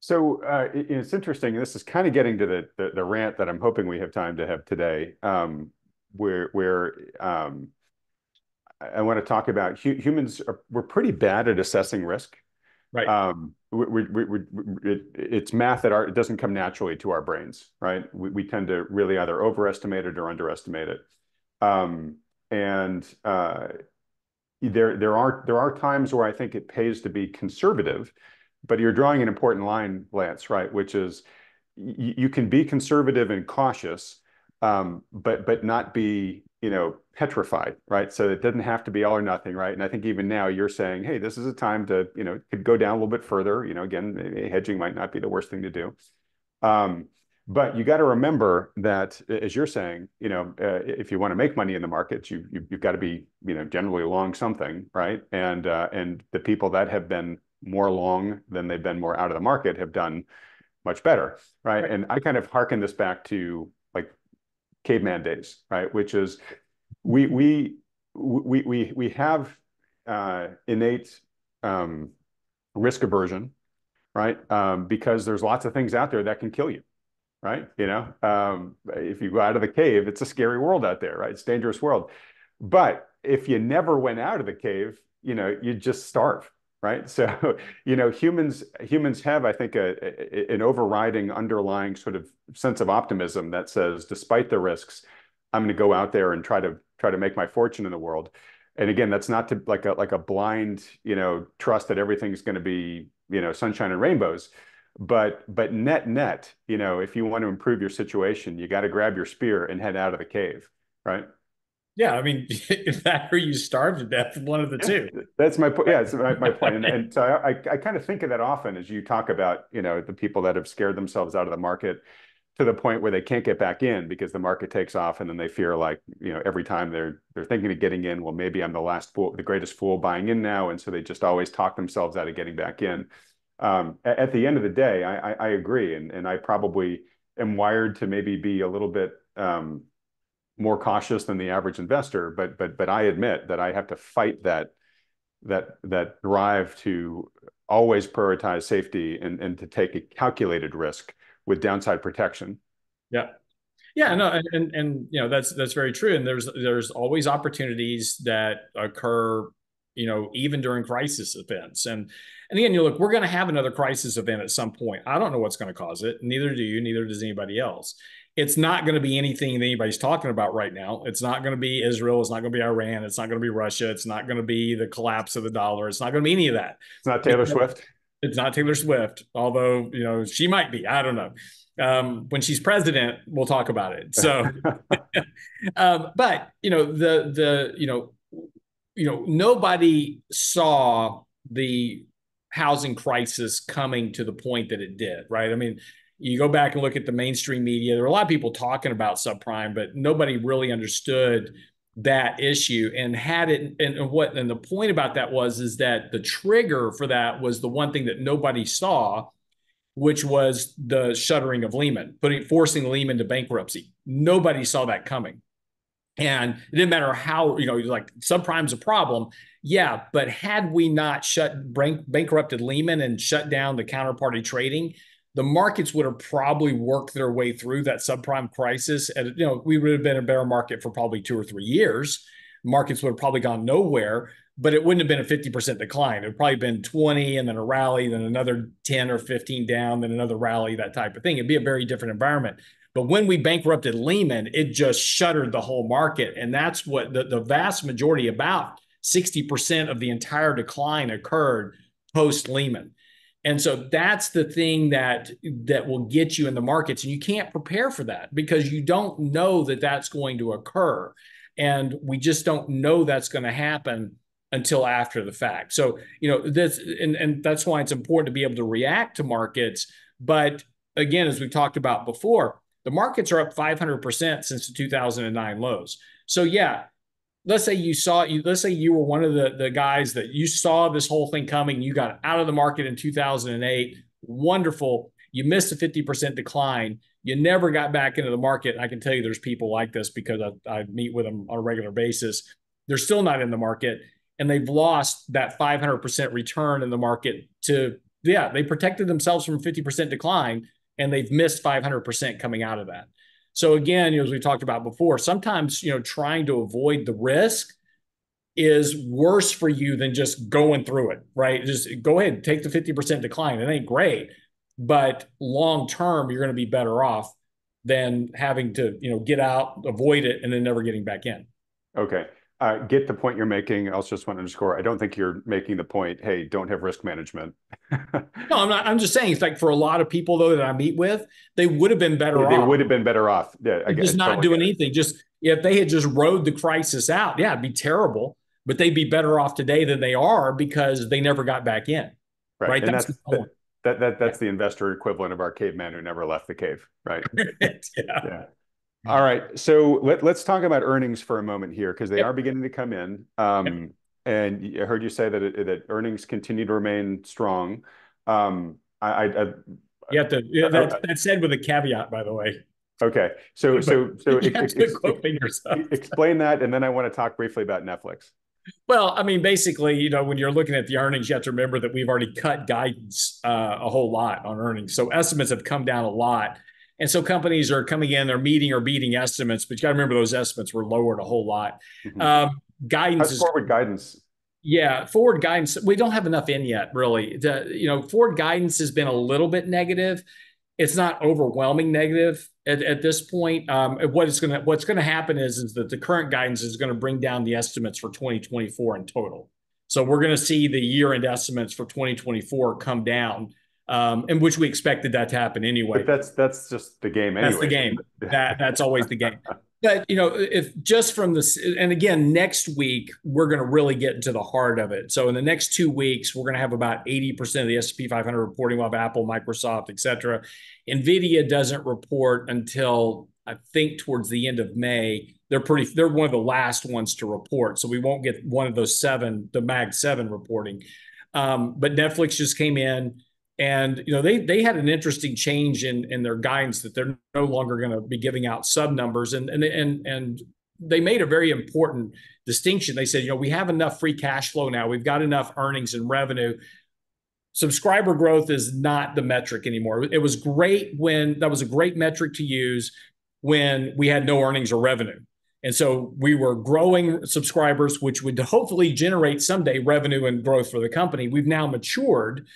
So uh, it's interesting. This is kind of getting to the, the, the rant that I'm hoping we have time to have today, um, where where um, I want to talk about hu humans. Are, we're pretty bad at assessing risk. Right. Um, we, we, we, it, it's math that our, it doesn't come naturally to our brains, right? We, tend to really either overestimate it or underestimate it. Um, and uh, there there are there are times where I think it pays to be conservative, but you're drawing an important line, Lance, right? Which is you can be conservative and cautious, um, but but not be you know petrified, right? So it doesn't have to be all or nothing, right? And I think even now you're saying, hey, this is a time to you know could go down a little bit further. You know, again, hedging might not be the worst thing to do. Um, but you got to remember that, as you're saying, you know, uh, if you want to make money in the markets, you, you have got to be, you know, generally long something, right? And uh, and the people that have been more long than they've been more out of the market have done much better, right? right. And I kind of harken this back to caveman days, right? Which is we we we we we have uh, innate um, risk aversion, right? Um, because there's lots of things out there that can kill you right? You know, um, if you go out of the cave, it's a scary world out there, right? It's dangerous world. But if you never went out of the cave, you know, you'd just starve, right? So, you know, humans humans have, I think, a, a, an overriding underlying sort of sense of optimism that says, despite the risks, I'm going to go out there and try to try to make my fortune in the world. And again, that's not to like a like a blind, you know, trust that everything's going to be, you know, sunshine and rainbows but but net net, you know, if you want to improve your situation, you got to grab your spear and head out of the cave, right? Yeah, I mean, that or you starve to death, one of the two. That's my point. Yeah, it's my, my point. And, and so I, I kind of think of that often as you talk about, you know, the people that have scared themselves out of the market to the point where they can't get back in because the market takes off and then they fear like you know every time they're they're thinking of getting in well maybe i'm the last fool the greatest fool buying in now and so they just always talk themselves out of getting back in um, at the end of the day, I, I, I agree, and and I probably am wired to maybe be a little bit um, more cautious than the average investor, but but but I admit that I have to fight that that that drive to always prioritize safety and and to take a calculated risk with downside protection. Yeah. Yeah, no, and, and, and you know that's that's very true. And there's there's always opportunities that occur you know, even during crisis events. And and again, you look, we're going to have another crisis event at some point. I don't know what's going to cause it. Neither do you. Neither does anybody else. It's not going to be anything that anybody's talking about right now. It's not going to be Israel. It's not going to be Iran. It's not going to be Russia. It's not going to be the collapse of the dollar. It's not going to be any of that. It's not Taylor it's, Swift. It's not Taylor Swift, although you know she might be. I don't know. Um, when she's president, we'll talk about it. So, um, but you know the the you know you know, nobody saw the housing crisis coming to the point that it did, right? I mean, you go back and look at the mainstream media, there were a lot of people talking about subprime, but nobody really understood that issue and had it and what and the point about that was is that the trigger for that was the one thing that nobody saw which was the shuttering of Lehman, putting forcing Lehman to bankruptcy. Nobody saw that coming. And it didn't matter how, you know, like subprime's a problem. Yeah, but had we not shut bankrupted Lehman and shut down the counterparty trading, the markets would have probably worked their way through that subprime crisis. And you know, we would have been a bear market for probably two or three years. Markets would have probably gone nowhere but it wouldn't have been a 50% decline. It would probably been 20 and then a rally, then another 10 or 15 down, then another rally, that type of thing. It'd be a very different environment. But when we bankrupted Lehman, it just shuttered the whole market. And that's what the, the vast majority, about 60% of the entire decline occurred post Lehman. And so that's the thing that that will get you in the markets and you can't prepare for that because you don't know that that's going to occur. And we just don't know that's going to happen until after the fact. So, you know, this and, and that's why it's important to be able to react to markets. But again, as we talked about before, the markets are up 500% since the 2009 lows. So, yeah, let's say you saw you let's say you were one of the, the guys that you saw this whole thing coming, you got out of the market in 2008. Wonderful. You missed a 50% decline. You never got back into the market. I can tell you there's people like this because I, I meet with them on a regular basis. They're still not in the market and they've lost that 500% return in the market to yeah they protected themselves from 50% decline and they've missed 500% coming out of that so again you know, as we talked about before sometimes you know trying to avoid the risk is worse for you than just going through it right? Just go ahead take the 50% decline. It ain't great but long term you're going to be better off than having to you know get out avoid it and then never getting back in. Okay uh, get the point you're making. I also just want to underscore, I don't think you're making the point, hey, don't have risk management. no, I'm not. I'm just saying it's like for a lot of people though that I meet with, they would have been better they, off. They would have been better off. Yeah, I just not totally doing anything. Just if they had just rode the crisis out, yeah, it'd be terrible. But they'd be better off today than they are because they never got back in. Right. right? That's, that's that, that, that, that's yeah. the investor equivalent of our caveman who never left the cave. Right. yeah. yeah. All right. So let, let's talk about earnings for a moment here because they yep. are beginning to come in. Um, yep. And I heard you say that it, that earnings continue to remain strong. Um, I, I, I you have to. Yeah, that, that's said with a caveat, by the way. Okay. So so so ex, ex, explain that, and then I want to talk briefly about Netflix. Well, I mean, basically, you know, when you're looking at the earnings, you have to remember that we've already cut guidance uh, a whole lot on earnings. So estimates have come down a lot. And so companies are coming in, they're meeting or beating estimates, but you got to remember those estimates were lowered a whole lot. Mm-hmm. Um, guidance is forward guidance. Yeah, forward guidance. We don't have enough in yet, really. The, you know, forward guidance has been a little bit negative. It's not overwhelming negative at, at this point. Um, what is going to what's going to happen is is that the current guidance is going to bring down the estimates for 2024 in total. So we're going to see the year end estimates for 2024 come down um, in which we expected that to happen anyway. But that's that's just the game. Anyway. That's the game. that that's always the game. But you know, if just from this, and again, next week we're going to really get into the heart of it. So in the next two weeks, we're going to have about eighty percent of the S P 500 reporting. We'll have Apple, Microsoft, etc. Nvidia doesn't report until I think towards the end of May. They're pretty. They're one of the last ones to report, so we won't get one of those seven, the Mag Seven reporting. Um, but Netflix just came in and you know they they had an interesting change in in their guidance that they're no longer going to be giving out sub numbers. And and and and they made a very important distinction. They said you know we have enough free cash flow now. We've got enough earnings and revenue. Subscriber growth is not the metric anymore. It was great when that was a great metric to use when we had no earnings or revenue. And so we were growing subscribers which would hopefully generate someday revenue and growth for the company. We've now matured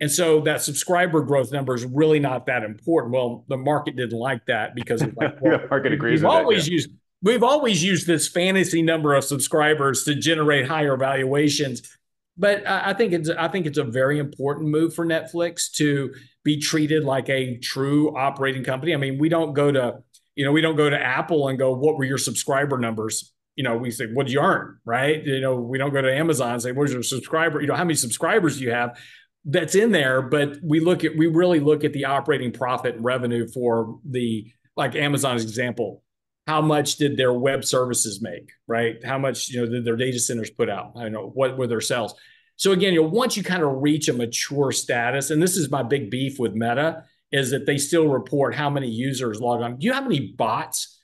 and so that subscriber growth number is really not that important. Well, the market didn't like that because it's like, well, the market agrees. We've always that, yeah. used we've always used this fantasy number of subscribers to generate higher valuations. But I think it's I think it's a very important move for Netflix to be treated like a true operating company. I mean, we don't go to you know we don't go to Apple and go, what were your subscriber numbers? You know, we say, what did you earn, right? You know, we don't go to Amazon and say, what's your subscriber? You know, how many subscribers do you have? That's in there, but we look at we really look at the operating profit and revenue for the like Amazon's example. How much did their web services make, right? How much you know did their data centers put out? I know what were their sales. So again, you know, once you kind of reach a mature status, and this is my big beef with Meta, is that they still report how many users log on. Do you how many bots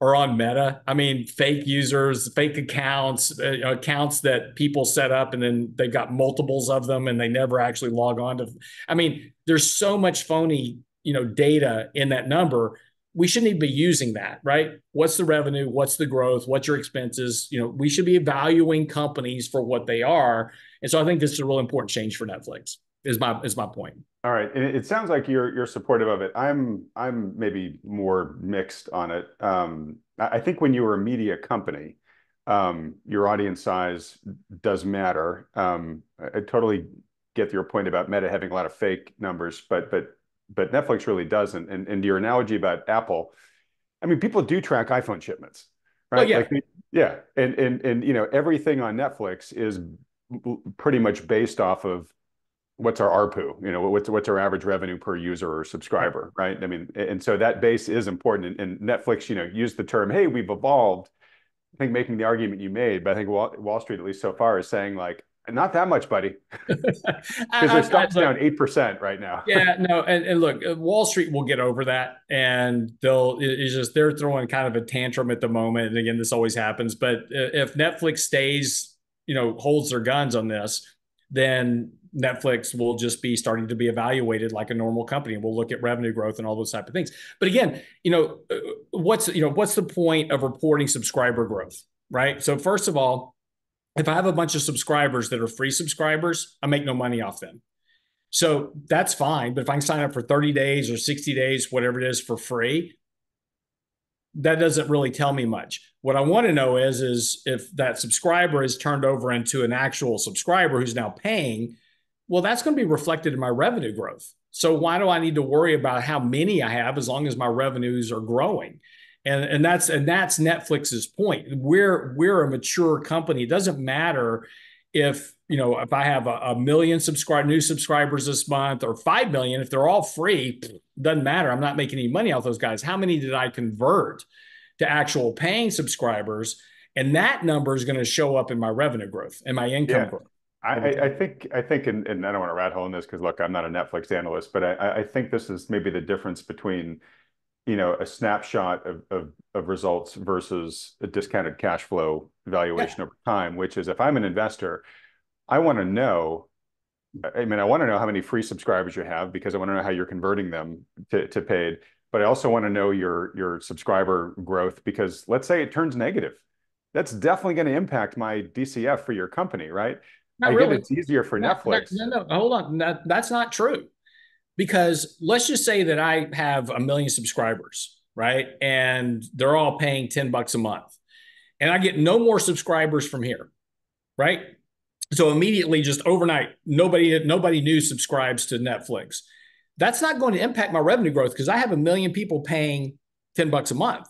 are on Meta? I mean, fake users, fake accounts, uh, accounts that people set up and then they've got multiples of them and they never actually log on to. I mean, there's so much phony, you know, data in that number. We shouldn't even be using that, right? What's the revenue? What's the growth? What's your expenses? You know, we should be valuing companies for what they are. And so I think this is a real important change for Netflix. Is my is my point. All right, and it sounds like you're you're supportive of it. I'm I'm maybe more mixed on it. Um, I think when you were a media company, um, your audience size does matter. Um, I, I totally get your point about Meta having a lot of fake numbers, but but but Netflix really doesn't. And and your analogy about Apple, I mean, people do track iPhone shipments, right? Oh, yeah. Like, yeah, and and and you know everything on Netflix is pretty much based off of what's our ARPU? You know, what's what's our average revenue per user or subscriber, right? I mean, and so that base is important. And, Netflix, you know, used the term, "Hey, we've evolved." I think making the argument you made, but I think Wall, Wall Street, at least so far, is saying like, not that much, buddy, because their stock's down eight percent right now. yeah, no, and, and look, uh, Wall Street will get over that, and they'll it's just they're throwing kind of a tantrum at the moment. And again, this always happens. But if Netflix stays, you know, holds their guns on this, then Netflix will just be starting to be evaluated like a normal company, we'll look at revenue growth and all those type of things. But again, you know, uh, what's you know what's the point of reporting subscriber growth, right? So first of all, if I have a bunch of subscribers that are free subscribers, I make no money off them. So that's fine. But if I can sign up for 30 days or 60 days, whatever it is for free, that doesn't really tell me much. What I want to know is, is if that subscriber is turned over into an actual subscriber who's now paying, well, that's going to be reflected in my revenue growth. So why do I need to worry about how many I have as long as my revenues are growing? And, and that's and that's Netflix's point. We're we're a mature company. It doesn't matter if you know if I have a, a million subscribe new subscribers this month or five million. If they're all free, doesn't matter. I'm not making any money off those guys. How many did I convert to actual paying subscribers? And that number is going to show up in my revenue growth and my income yeah. growth. I, I, think I think and, and I don't want to rat hole in this because look, I'm not a Netflix analyst, but I, I think this is maybe the difference between you know a snapshot of, of, of results versus a discounted cash flow valuation yeah. over time, which is if I'm an investor, I want to know. I mean, I want to know how many free subscribers you have because I want to know how you're converting them to, to paid. But I also want to know your your subscriber growth because let's say it turns negative, that's definitely going to impact my DCF for your company, right? Not I really. get it's easier for no, Netflix. No, no, no, hold on. That, that's not true. Because let's just say that I have a million subscribers, right? And they're all paying 10 bucks a month. And I get no more subscribers from here, right? So immediately, just overnight, nobody nobody new subscribes to Netflix. That's not going to impact my revenue growth because I have a million people paying 10 bucks a month.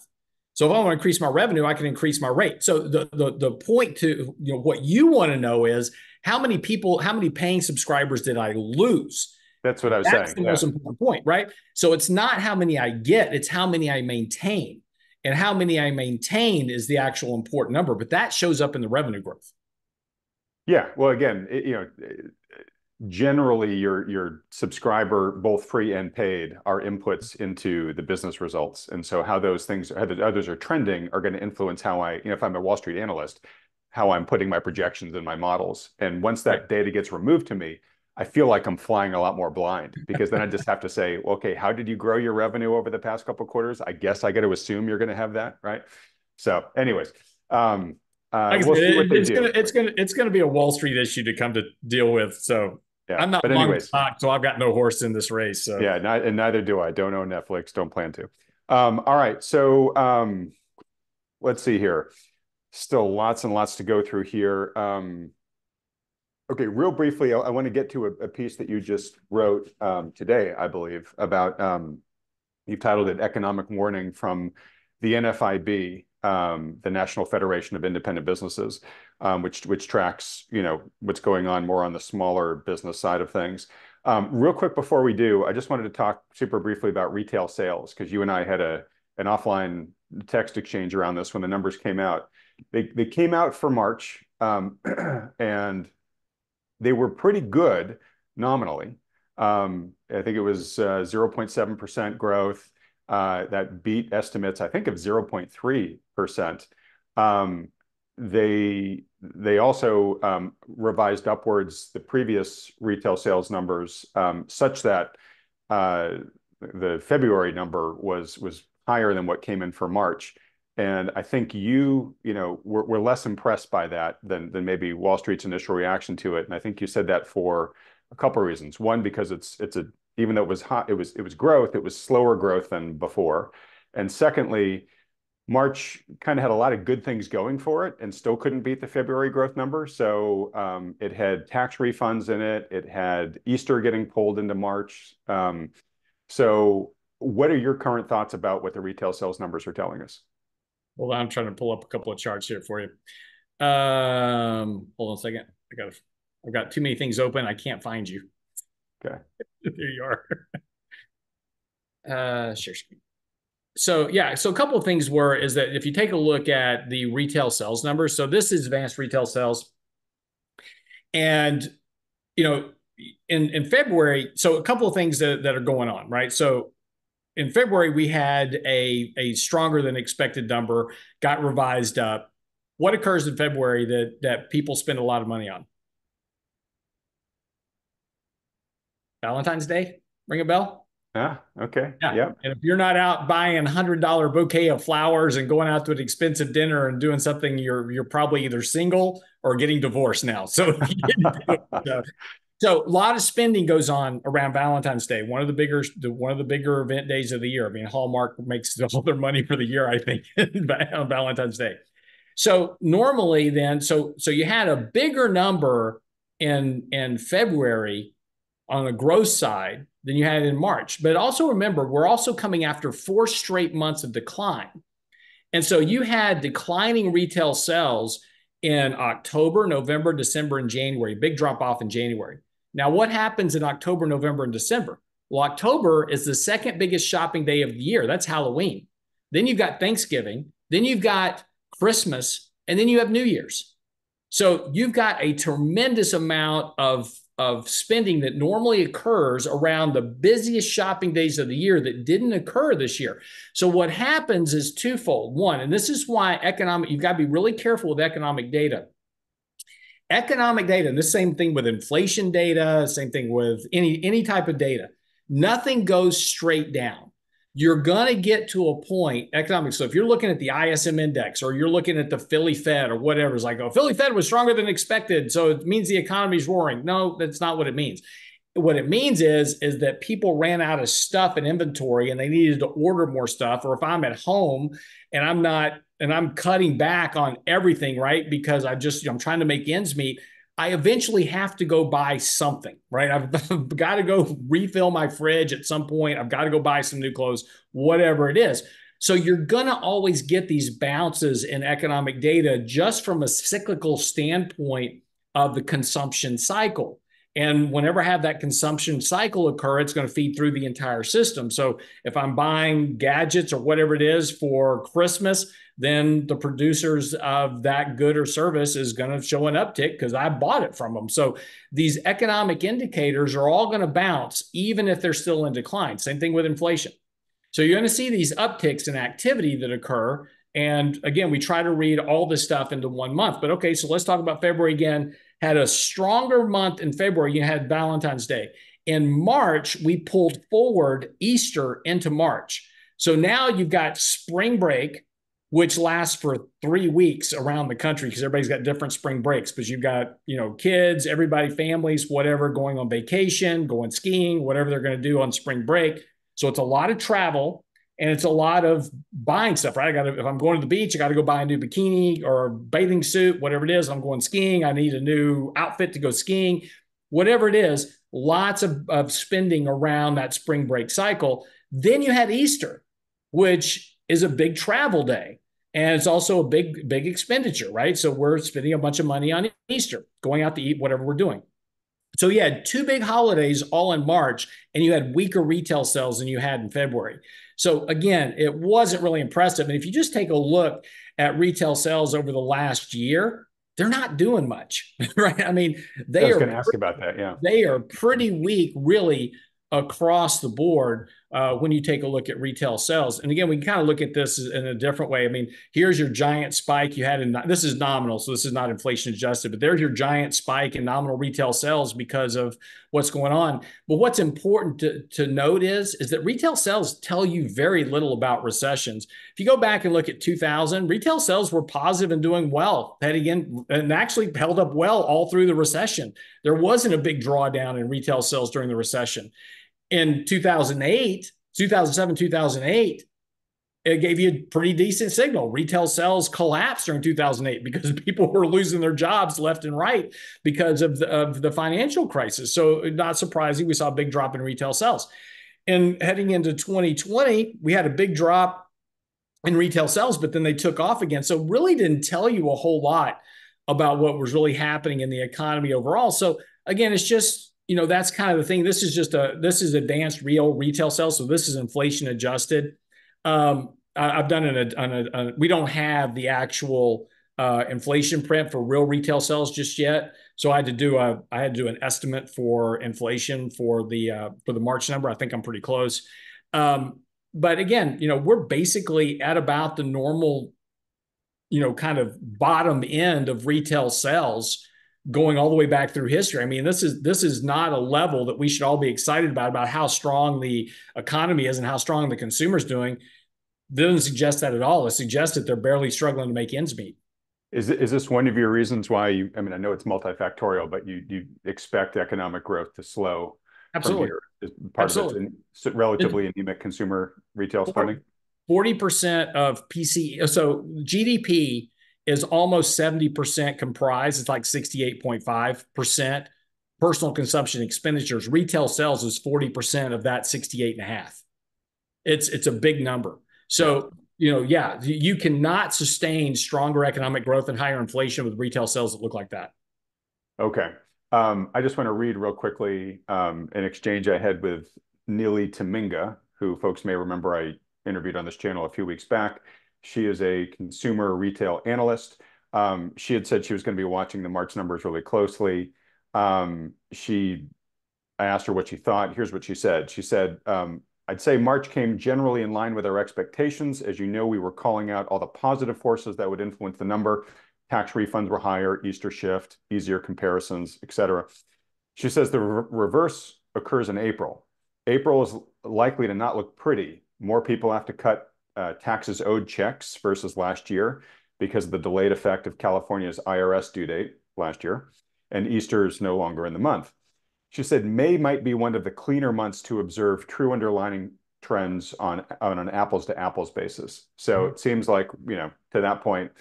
So if I want to increase my revenue, I can increase my rate. So the the the point to you know what you want to know is how many people, how many paying subscribers did I lose? That's what I was That's saying. the yeah. most important point, right? So it's not how many I get, it's how many I maintain. And how many I maintain is the actual important number, but that shows up in the revenue growth. Yeah. Well, again, it, you know, generally your your subscriber, both free and paid, are inputs into the business results. And so how those things, how the others are trending are going to influence how I, you know, if I'm a Wall Street analyst, how I'm putting my projections in my models. And once that data gets removed to me, I feel like I'm flying a lot more blind because then I just have to say, okay, how did you grow your revenue over the past couple quarters? I guess I got to assume you're going to have that, right? So, anyways, um, uh, we'll they it's. Gonna, it's gonna it's gonna be a Wall Street issue to come to deal with. So yeah. I'm not but anyways, stock, so I've got no horse in this race. So yeah, not, and neither do I. Don't own Netflix. Don't plan to. Um, all right, so um, let's see here still lots and lots to go through here. Um, okay, real briefly, I, I want to get to a, a, piece that you just wrote um, today, I believe, about um, you titled it "Economic Warning from the NFIB." Um, the National Federation of Independent Businesses, um, which which tracks you know what's going on more on the smaller business side of things. Um, real quick before we do, I just wanted to talk super briefly about retail sales because you and I had a an offline text exchange around this when the numbers came out. They they came out for March um, and they were pretty good nominally. Um, I think it was uh, 0.7% growth. Uh, that beat estimates, I think, of 0.3%. Um, they they also um, revised upwards the previous retail sales numbers um, such that uh, the February number was was higher than what came in for March. And I think you, you know, were, were less impressed by that than than maybe Wall Street's initial reaction to it. And I think you said that for a couple of reasons. One, because it's it's a even though it was hot, it was it was growth, it was slower growth than before. And secondly, March kind of had a lot of good things going for it and still couldn't beat the February growth number. So um, it had tax refunds in it. It had Easter getting pulled into March. Um, so what are your current thoughts about what the retail sales numbers are telling us? Well, I'm trying to pull up a couple of charts here for you. Um, hold on a second. I got I've got too many things open. I can't find you. Okay. there you are. uh, share screen. So yeah, so a couple of things were is that if you take a look at the retail sales numbers, so this is advanced retail sales, and you know, in in February, so a couple of things that, that are going on, right? So in February, we had a, a stronger than expected number, got revised up. What occurs in February that, that people spend a lot of money on? Valentine's Day? Ring a bell? Yeah. Okay. Yeah. Yep. And if you're not out buying a hundred dollar bouquet of flowers and going out to an expensive dinner and doing something, you're you're probably either single or getting divorced now. So, so so a lot of spending goes on around Valentine's Day, one of the bigger the, one of the bigger event days of the year. I mean, Hallmark makes all their money for the year, I think, on Valentine's Day. So normally, then, so so you had a bigger number in in February on a growth side than you had in March. But also remember, we're also coming after four straight months of decline, and so you had declining retail sales in October, November, December, and January. Big drop off in January. Now, what happens in October, November, and December? Well, October is the second biggest shopping day of the year. That's Halloween. Then you've got Thanksgiving. Then you've got Christmas. And then you have New Year's. So you've got a tremendous amount of, of spending that normally occurs around the busiest shopping days of the year that didn't occur this year. So what happens is twofold. One, and this is why economic, you've got to be really careful with economic data economic data, and the same thing with inflation data, same thing with any any type of data. Nothing goes straight down. You're going to get to a point economics. So if you're looking at the ISM index or you're looking at the Philly Fed or whatever, it's like, oh, Philly Fed was stronger than expected. So it means the economy's roaring. No, that's not what it means. What it means is, is that people ran out of stuff and inventory and they needed to order more stuff. Or if I'm at home and I'm not and I'm cutting back on everything, right? Because I just, I'm trying to make ends meet. I eventually have to go buy something, right? I've got to go refill my fridge at some point. I've got to go buy some new clothes, whatever it is. So you're going to always get these bounces in economic data just from a cyclical standpoint of the consumption cycle. And whenever I have that consumption cycle occur, it's going to feed through the entire system. So if I'm buying gadgets or whatever it is for Christmas, then the producers of that good or service is going to show an uptick because I bought it from them. So these economic indicators are all going to bounce, even if they're still in decline. Same thing with inflation. So you're going to see these upticks in activity that occur. And again, we try to read all this stuff into one month. But okay, so let's talk about February again. Had a stronger month in February. You had Valentine's Day. In March, we pulled forward Easter into March. So now you've got spring break, which lasts for three weeks around the country because everybody's got different spring breaks. because you've got, you know, kids, everybody, families, whatever, going on vacation, going skiing, whatever they're going to do on spring break. So it's a lot of travel and it's a lot of buying stuff, right? I got to, if I'm going to the beach, I got to go buy a new bikini or bathing suit, whatever it is. I'm going skiing. I need a new outfit to go skiing, whatever it is. Lots of, of spending around that spring break cycle. Then you had Easter, which is a big travel day. And it's also a big, big expenditure, right? So we're spending a bunch of money on Easter, going out to eat, whatever we're doing. So you had two big holidays all in March, and you had weaker retail sales than you had in February. So again, it wasn't really impressive. And if you just take a look at retail sales over the last year, they're not doing much, right? I mean, they I was are going to ask about that. Yeah, they are pretty weak, really, across the board uh, when you take a look at retail sales. And again, we can kind of look at this in a different way. I mean, here's your giant spike you had in this is nominal, so this is not inflation adjusted, but there's your giant spike in nominal retail sales because of what's going on. But what's important to, to note is, is that retail sales tell you very little about recessions. If you go back and look at 2000, retail sales were positive and doing well, heading in and actually held up well all through the recession. There wasn't a big drawdown in retail sales during the recession in 2008, 2007, 2008, it gave you a pretty decent signal. Retail sales collapsed during 2008 because people were losing their jobs left and right because of the, of the financial crisis. So, not surprising, we saw a big drop in retail sales. And heading into 2020, we had a big drop in retail sales, but then they took off again. So, really didn't tell you a whole lot about what was really happening in the economy overall. So, again, it's just you know that's kind of the thing. This is just a this is advanced real retail sales so this is inflation adjusted. Um I, have done it on a, on a, we don't have the actual uh, inflation print for real retail sales just yet. So i had to do a i had to do an estimate for inflation for the uh, for the march number. I think i'm pretty close. Um but again you know we're basically at about the normal you know kind of bottom end of retail sales going all the way back through history. I mean, this is this is not a level that we should all be excited about about how strong the economy is and how strong the consumer's doing. It Doesn't suggest that at all. It suggests that they're barely struggling to make ends meet. Is is this one of your reasons why you? I mean, I know it's multifactorial, but you you expect economic growth to slow. Absolutely. Part Absolutely. of it's relatively anemic consumer retail spending. Forty percent of PC. So GDP is almost 70% comprised. It's like 68.5% personal consumption expenditures. Retail sales is 40% of that 68 and a half. It's it's a big number. So, you know, yeah, you cannot sustain stronger economic growth and higher inflation with retail sales that look like that. Okay. Um, I just want to read real quickly um, an exchange I had with Neely Tamminga, who folks may remember I interviewed on this channel a few weeks back. She is a consumer retail analyst. Um, she had said she was going to be watching the March numbers really closely. Um, she, I asked her what she thought. Here's what she said. She said, um, I'd say March came generally in line with our expectations. As you know, we were calling out all the positive forces that would influence the number. Tax refunds were higher, Easter shift, easier comparisons, et cetera. She says the re reverse occurs in April. April is likely to not look pretty. More people have to cut taxes owed checks versus last year because of the delayed effect of California's IRS due date last year, and Easter is no longer in the month. She said May might be one of the cleaner months to observe true underlying trends on, on an apples to apples basis. So mm-hmm. it seems like, you know, to that point,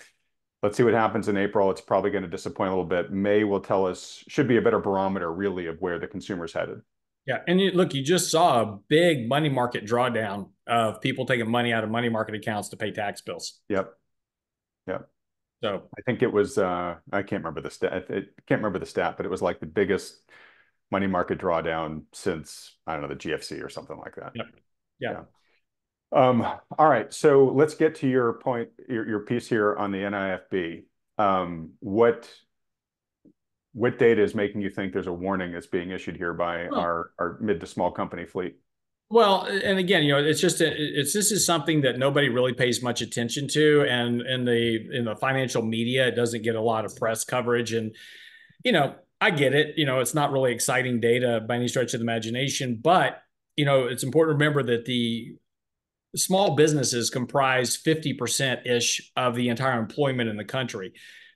let's see what happens in April. It's probably going to disappoint a little bit. May will tell us, should be a better barometer really of where the consumer's headed. Yeah, and you, look, you just saw a big money market drawdown of people taking money out of money market accounts to pay tax bills. Yep. Yep. So I think it was uh, I can't remember the stat. I can't remember the stat, but it was like the biggest money market drawdown since I don't know the GFC or something like that. Yep. Yeah. yeah. Um, all right, so let's get to your point, your, your piece here on the NIFB. Um, what what data is making you think there's a warning that's being issued here by well, our, our mid to small company fleet? Well, and again, you know, it's just a, it's this is something that nobody really pays much attention to, and in the in the financial media, it doesn't get a lot of press coverage. And you know, I get it. You know, it's not really exciting data by any stretch of the imagination, but you know, it's important to remember that the small businesses comprise 50% ish of the entire employment in the country.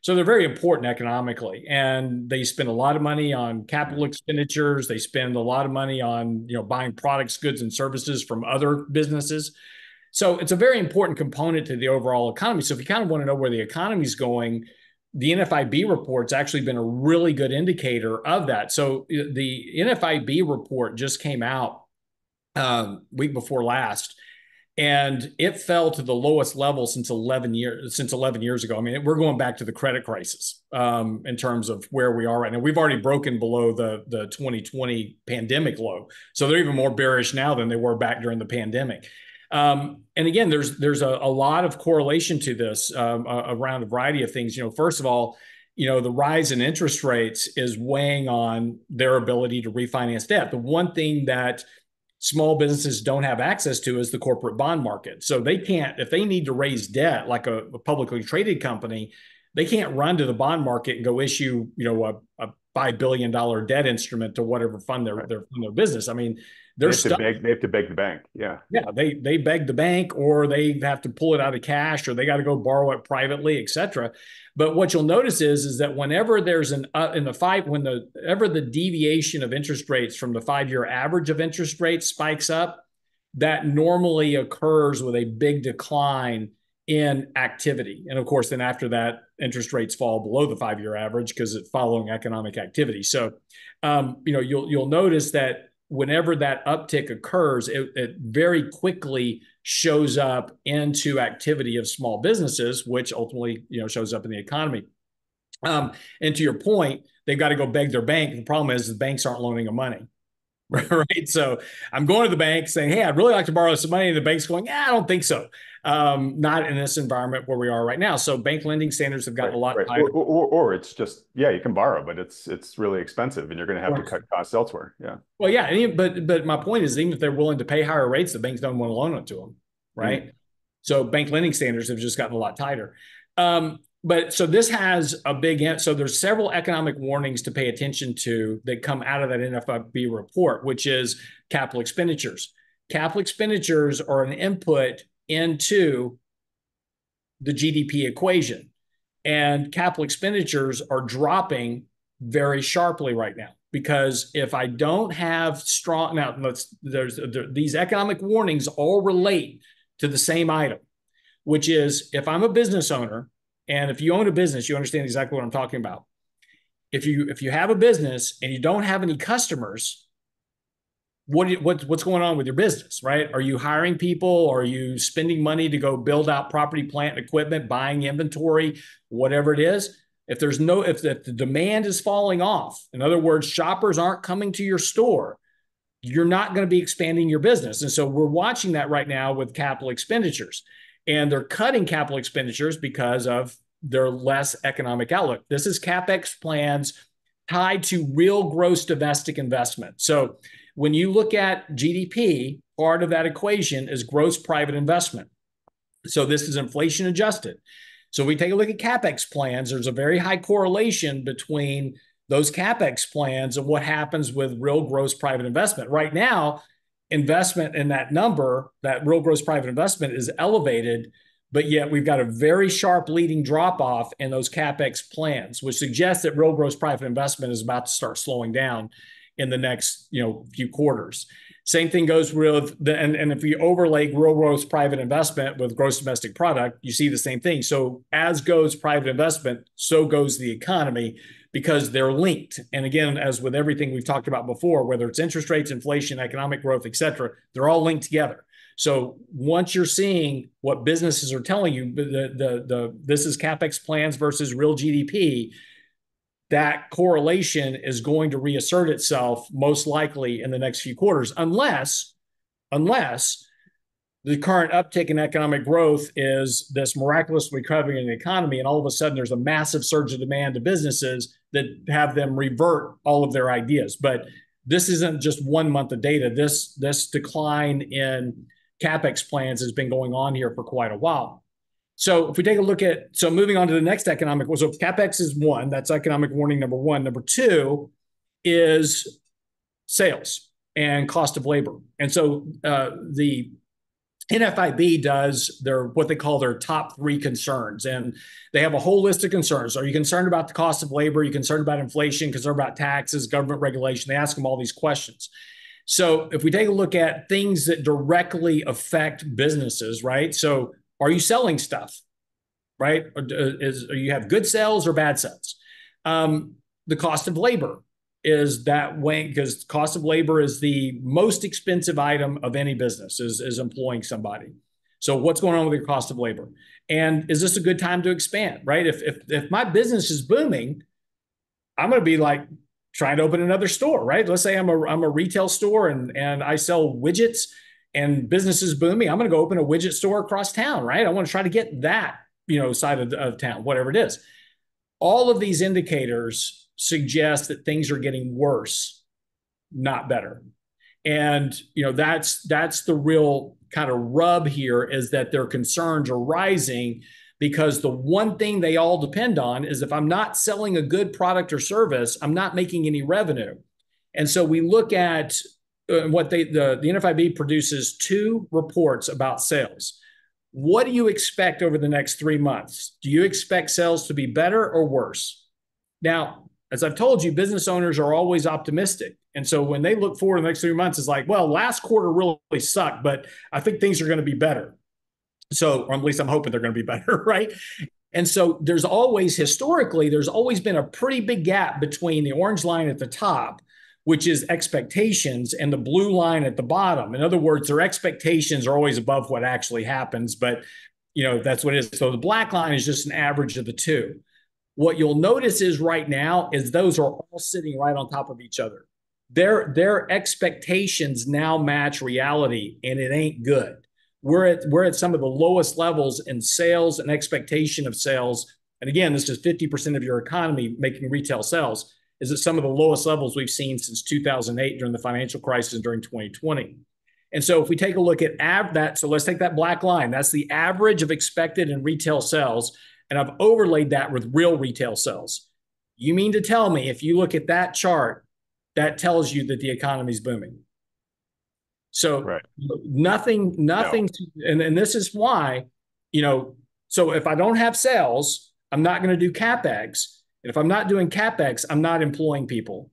So they're very important economically, and they spend a lot of money on capital expenditures. They spend a lot of money on you know buying products, goods, and services from other businesses. So it's a very important component to the overall economy. So if you kind of want to know where the economy is going, the NFIB report's actually been a really good indicator of that. So the NFIB report just came out um, week before last, and it fell to the lowest level since 11 years since 11 years ago. I mean, we're going back to the credit crisis um, in terms of where we are right now. We've already broken below the the 2020 pandemic low, so they're even more bearish now than they were back during the pandemic. Um, and again, there's there's a, a, lot of correlation to this um, around a variety of things. You know, first of all, you know the rise in interest rates is weighing on their ability to refinance debt. The one thing that small businesses don't have access to is the corporate bond market. So they can't, if they need to raise debt like a, a publicly traded company, they can't run to the bond market and go issue, you know, a, a five billion dollar debt instrument to whatever fund their right. their, their business. I mean, they're they have, stuck. Beg, they have to beg the bank. Yeah. Yeah. They they beg the bank or they have to pull it out of cash or they got to go borrow it privately, et cetera. But what you'll notice is, is that whenever there's an uh, in the five, when the ever the deviation of interest rates from the five-year average of interest rates spikes up, that normally occurs with a big decline in activity. And of course, then after that, interest rates fall below the five-year average because it's following economic activity. So, um, you know, you'll you'll notice that whenever that uptick occurs, it, it, very quickly shows up into activity of small businesses, which ultimately you know shows up in the economy. Um, and to your point, they've got to go beg their bank. The problem is the banks aren't loaning them money. Right. So I'm going to the bank saying, Hey, I'd really like to borrow some money. And the bank's going, Yeah, I don't think so. Um, not in this environment where we are right now. So bank lending standards have gotten right, a lot right. higher. Or, or, or, it's just, yeah, you can borrow, but it's it's really expensive and you're going to have right. to cut costs elsewhere. Yeah. Well, yeah. Even, but but my point is, even if they're willing to pay higher rates, the banks don't want to loan it to them. Right. Mm-hmm. So bank lending standards have just gotten a lot tighter. Um, but so this has a big so there's several economic warnings to pay attention to that come out of that NFIB report, which is capital expenditures. Capital expenditures are an input into the GDP equation, and capital expenditures are dropping very sharply right now because if I don't have strong now, let's there's there, these economic warnings all relate to the same item, which is if I'm a business owner and if you own a business, you understand exactly what I'm talking about. If you if you have a business and you don't have any customers, what, what what's going on with your business, right? Are you hiring people? Are you spending money to go build out property, plant, and equipment, buying inventory, whatever it is? If there's no if the, if the demand is falling off, in other words, shoppers aren't coming to your store, you're not going to be expanding your business. And so we're watching that right now with capital expenditures and they're cutting capital expenditures because of their less economic outlook. This is capex plans tied to real gross domestic investment. So when you look at GDP, part of that equation is gross private investment. So this is inflation adjusted. So we take a look at capex plans. There's a very high correlation between those capex plans and what happens with real gross private investment. Right now, investment in that number, that real gross private investment is elevated, but yet we've got a very sharp leading drop off in those capex plans, which suggests that real gross private investment is about to start slowing down in the next you know few quarters. Same thing goes with the and, and if you overlay real gross private investment with gross domestic product, you see the same thing. So as goes private investment, so goes the economy because they're linked. And again, as with everything we've talked about before, whether it's interest rates, inflation, economic growth, et cetera, they're all linked together. So once you're seeing what businesses are telling you, the the the this is capex plans versus real GDP, that correlation is going to reassert itself most likely in the next few quarters, unless unless the current uptick in economic growth is this miraculous recovery in the economy, and all of a sudden there's a massive surge of demand to businesses that have them revert all of their ideas. But this isn't just one month of data. This this decline in capex plans has been going on here for quite a while. So if we take a look at so moving on to the next economic, so capex is one. That's economic warning number one. Number two is sales and cost of labor. And so uh, the NFIB does their what they call their top three concerns, and they have a whole list of concerns. Are you concerned about the cost of labor? Are you concerned about inflation? Concerned about taxes, government regulation? They ask them all these questions. So if we take a look at things that directly affect businesses, right? So are you selling stuff, right? Or is or you have good sales or bad sales? Um, the cost of labor is that way because cost of labor is the most expensive item of any business is, is employing somebody So what's going on with your cost of labor? And is this a good time to expand, right? If if if my business is booming, I'm going to be like trying to open another store, right? Let's say I'm a I'm a retail store and and I sell widgets and business is booming. I'm going to go open a widget store across town, right? I want to try to get that, you know, side of, of town, whatever it is. All of these indicators suggest that things are getting worse, not better. And you know, that's that's the real kind of rub here is that their concerns are rising because the one thing they all depend on is if I'm not selling a good product or service, I'm not making any revenue. And so we look at uh, what they the, the NFIB produces two reports about sales. What do you expect over the next three months? Do you expect sales to be better or worse? Now, as I've told you, business owners are always optimistic. And so when they look forward the next three months, it's like, well, last quarter really sucked, but I think things are going to be better. So, or at least I'm hoping they're going to be better, right? And so there's always historically, there's always been a pretty big gap between the orange line at the top, which is expectations, and the blue line at the bottom. In other words, their expectations are always above what actually happens, but you know, that's what it is. So the black line is just an average of the two. What you'll notice is right now is those are all sitting right on top of each other. Their their expectations now match reality and it ain't good. We're at we're at some of the lowest levels in sales and expectation of sales. And again this is 50% of your economy making retail sales. Is at some of the lowest levels we've seen since 2008 during the financial crisis and during 2020 and so if we take a look at av- that so let's take that black line. That's the average of expected and retail sales and i've overlaid that with real retail sales you mean to tell me if you look at that chart that tells you that the economy is booming. So right. nothing, nothing, no. to, and, and this is why, you know, so if I don't have sales, I'm not going to do capex. And if I'm not doing capex, I'm not employing people.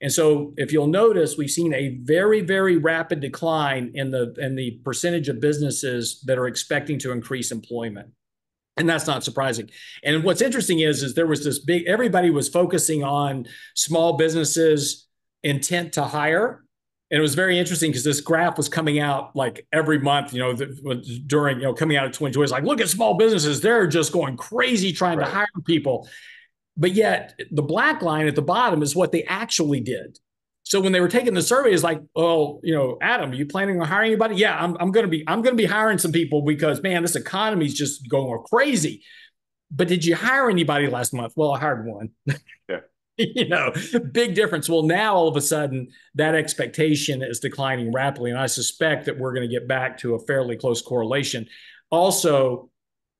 And so if you'll notice, we've seen a very, very rapid decline in the in the percentage of businesses that are expecting to increase employment. And that's not surprising. And what's interesting is, is there was this big, everybody was focusing on small businesses, intent to hire. And it was very interesting because this graph was coming out like every month, you know, the, during, you know, coming out of 2020. It's like, look at small businesses. They're just going crazy trying right. to hire people. But yet the black line at the bottom is what they actually did. So when they were taking the survey, it's like, oh, you know, Adam, are you planning on hiring anybody? Yeah, I'm, I'm going to be, I'm going to be hiring some people because man, this economy is just going crazy. But did you hire anybody last month? Well, I hired one. Yeah. you know, big difference. Well, now all of a sudden that expectation is declining rapidly. And I suspect that we're going to get back to a fairly close correlation. Also,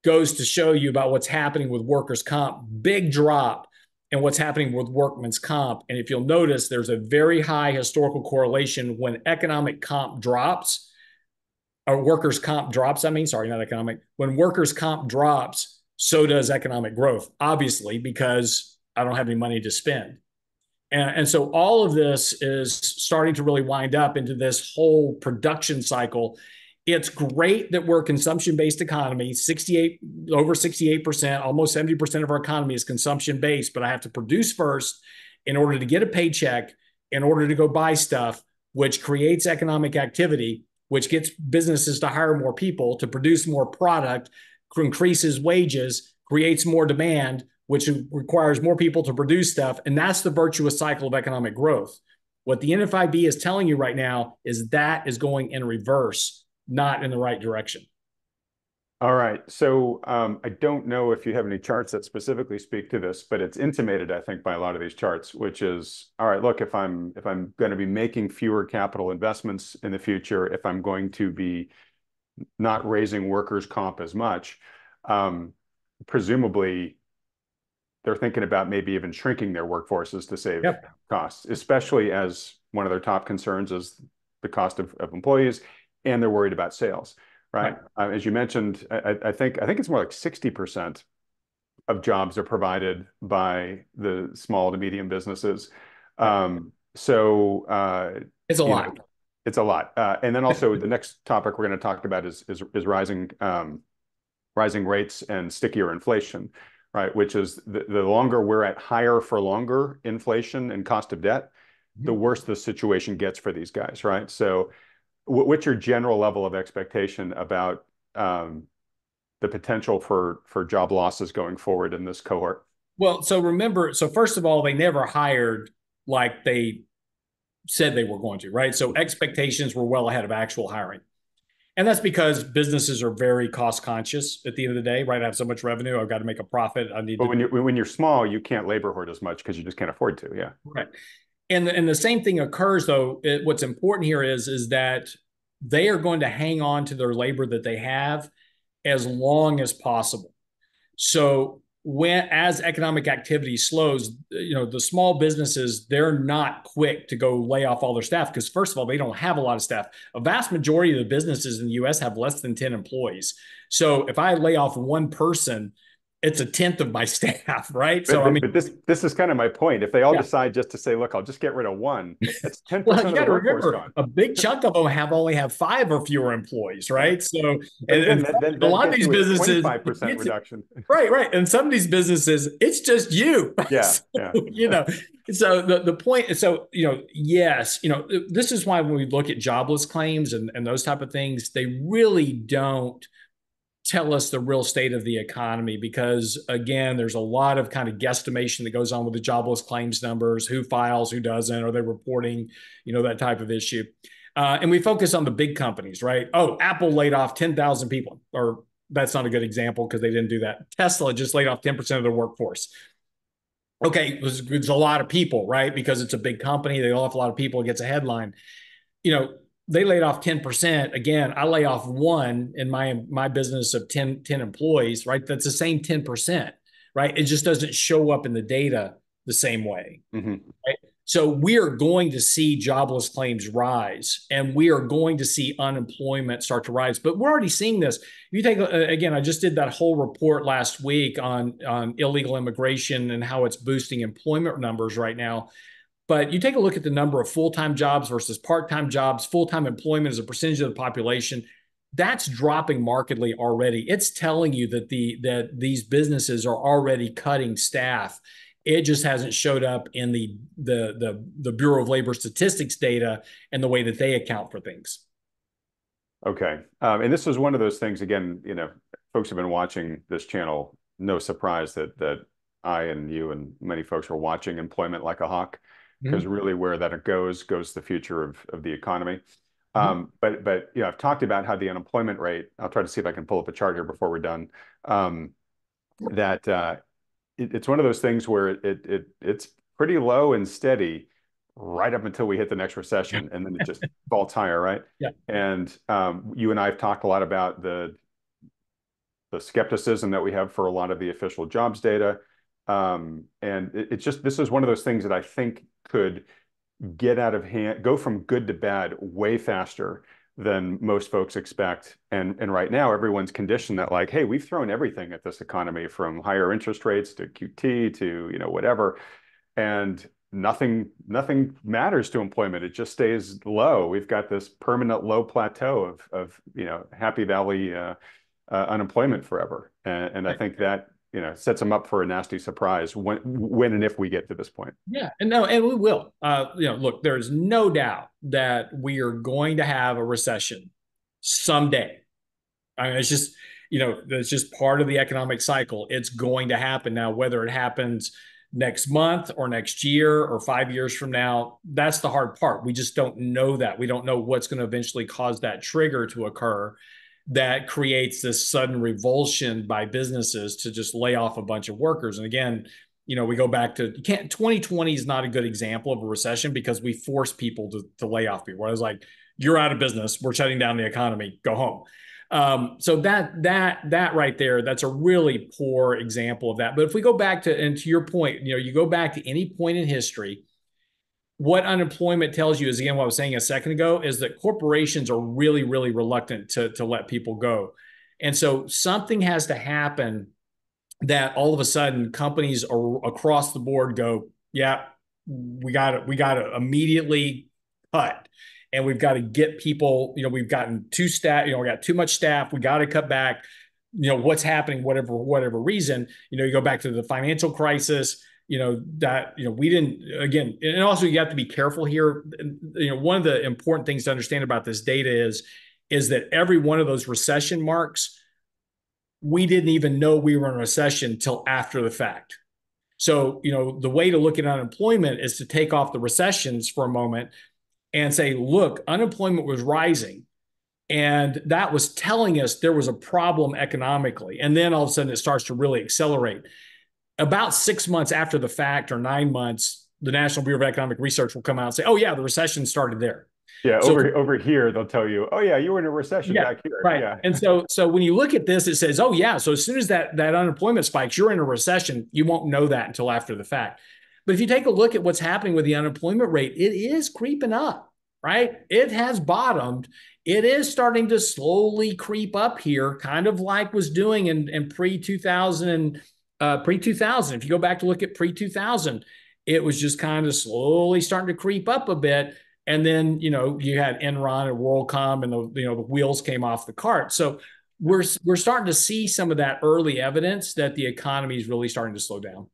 goes to show you about what's happening with workers' comp, big drop and what's happening with workman's comp. And if you'll notice, there's a very high historical correlation when economic comp drops, or workers' comp drops, I mean, sorry, not economic. When workers' comp drops, so does economic growth, obviously, because I don't have any money to spend. And, and so all of this is starting to really wind up into this whole production cycle. It's great that we're a consumption based economy. 68 over 68%, almost 70% of our economy is consumption based, but I have to produce first in order to get a paycheck, in order to go buy stuff, which creates economic activity, which gets businesses to hire more people, to produce more product, increases wages, creates more demand, which requires more people to produce stuff. And that's the virtuous cycle of economic growth. What the NFIB is telling you right now is that is going in reverse, not in the right direction. All right. So um, I don't know if you have any charts that specifically speak to this, but it's intimated, I think, by a lot of these charts, which is all right. Look, if I'm if I'm going to be making fewer capital investments in the future, if I'm going to be not raising workers' comp as much, um, presumably they're thinking about maybe even shrinking their workforces to save yep. costs, especially as one of their top concerns is the cost of, of employees, and they're worried about sales. Right? right. Uh, as you mentioned, I, I, think I think it's more like sixty percent of jobs are provided by the small to medium businesses. Um, so uh, it's a lot. It's a lot. Uh, and then also the next topic we're going to talk about is is, is rising um, rising rates and stickier inflation right? Which is the, longer we're at higher for longer inflation and cost of debt, mm-hmm. the worse the situation gets for these guys, right? So, what's your general level of expectation about um, the potential for job losses going forward in this cohort? Well, so remember, so first of all, they never hired like they said they were going to, right? So expectations were well ahead of actual hiring. And that's because businesses are very cost conscious at the end of the day, right? I have so much revenue, I've got to make a profit. I need. But to... when you're when you're small, you can't labor hoard as much because you just can't afford to. Yeah. Right. And the, and the same thing occurs though. It, what's important here is is that they are going to hang on to their labor that they have as long as possible. So when as economic activity slows, you know, the small businesses, they're not quick to go lay off all their staff because first of all, they don't have a lot of staff. A vast majority of the businesses in the US have less than 10 employees. So if I lay off one person, it's a tenth of my staff, right? So but, I mean, but this this is kind of my point. If they all yeah. decide just to say, "Look, I'll just get rid of one," it's ten well, percent of the workforce remember, gone. A big chunk of them have only have five or fewer employees, right? So, and, and then, then, a lot of these businesses, five percent reduction, right? Right, and some of these businesses, it's just you, yeah, so, yeah. you know. So the the point, so you know, yes, you know, this is why when we look at jobless claims and and those type of things, they really don't tell us the real state of the economy because again there's a lot of kind of guesstimation that goes on with the jobless claims numbers who files who doesn't are they reporting you know that type of issue. Uh, and we focus on the big companies right? Oh apple laid off 10000 people or that's not a good example because they didn't do that. Tesla just laid off 10% of their workforce. Okay it's a lot of people right? Because it's a big company they lay off a lot of people it gets a headline. You know they laid off 10%. Again, I lay off one in my my business of 10, 10 employees, right? That's the same 10%, right? It just doesn't show up in the data the same way. Mm-hmm. Right? So we are going to see jobless claims rise and we are going to see unemployment start to rise. But we're already seeing this. If you take uh, again, I just did that whole report last week on, on illegal immigration and how it's boosting employment numbers right now. But you take a look at the number of full time jobs versus part time jobs, full time employment as a percentage of the population. That's dropping markedly already. It's telling you that the that these businesses are already cutting staff. It just hasn't showed up in the the the, the Bureau of Labor Statistics data and the way that they account for things. Okay, um, and this is one of those things. Again, you know, folks have been watching this channel. No surprise that that I and you and many folks are watching employment like a hawk because mm-hmm. really where that goes goes the future of, of the economy. Mm-hmm. Um, but but you know, I've talked about how the unemployment rate. I'll try to see if I can pull up a chart here before we're done. Um, that uh, it, it's one of those things where it, it it it's pretty low and steady right up until we hit the next recession, and then it just falls higher, right? Yeah. And um, you and I have talked a lot about the the skepticism that we have for a lot of the official jobs data. Um, and it, it's just this is one of those things that I think could get out of hand, go from good to bad way faster than most folks expect. And and right now, everyone's conditioned that like, hey, we've thrown everything at this economy from higher interest rates to QT to you know whatever, and nothing nothing matters to employment. It just stays low. We've got this permanent low plateau of of you know Happy Valley uh, uh, unemployment forever. And, and I think that you know sets them up for a nasty surprise when when and if we get to this point. Yeah, and no, and we will. Uh, you know, look, there's no doubt that we are going to have a recession someday. I mean, it's just you know, it's just part of the economic cycle. It's going to happen now, whether it happens next month or next year or five years from now. That's the hard part. We just don't know that. We don't know what's going to eventually cause that trigger to occur that creates this sudden revulsion by businesses to just lay off a bunch of workers. And again, you know, we go back to you can't 2020 is not a good example of a recession because we force people to, to lay off people. I was like, you're out of business. We're shutting down the economy. Go home. Um, so that that that right there, that's a really poor example of that. But if we go back to and to your point, you know, you go back to any point in history, what unemployment tells you is again what I was saying a second ago is that corporations are really really reluctant to to let people go. And so something has to happen that all of a sudden companies are across the board go, yeah, we got to we got to immediately cut and we've got to get people, you know, we've gotten too staff, you know, we got too much staff, we got to cut back, you know, what's happening whatever whatever reason, you know, you go back to the financial crisis, you know that you know we didn't again and also you have to be careful here you know one of the important things to understand about this data is is that every one of those recession marks, we didn't even know we were in a recession till after the fact. So, you know, the way to look at unemployment is to take off the recessions for a moment and say, look, unemployment was rising. And that was telling us there was a problem economically. And then all of a sudden it starts to really accelerate. About six months after the fact, or nine months, the National Bureau of Economic Research will come out and say, oh, yeah, the recession started there. Yeah, so, over over here they'll tell you, oh yeah, you were in a recession yeah, back here. Right. Yeah. And so so when you look at this, it says, oh yeah, so as soon as that that unemployment spikes, you're in a recession. You won't know that until after the fact. But if you take a look at what's happening with the unemployment rate, it is creeping up, right? It has bottomed. It is starting to slowly creep up here, kind of like was doing in, in pre 2000 uh, pre 2000. If you go back to look at pre 2000, it was just kind of slowly starting to creep up a bit and then you know you had Enron and WorldCom, and the you know the wheels came off the cart. So we're we're starting to see some of that early evidence that the economy is really starting to slow down.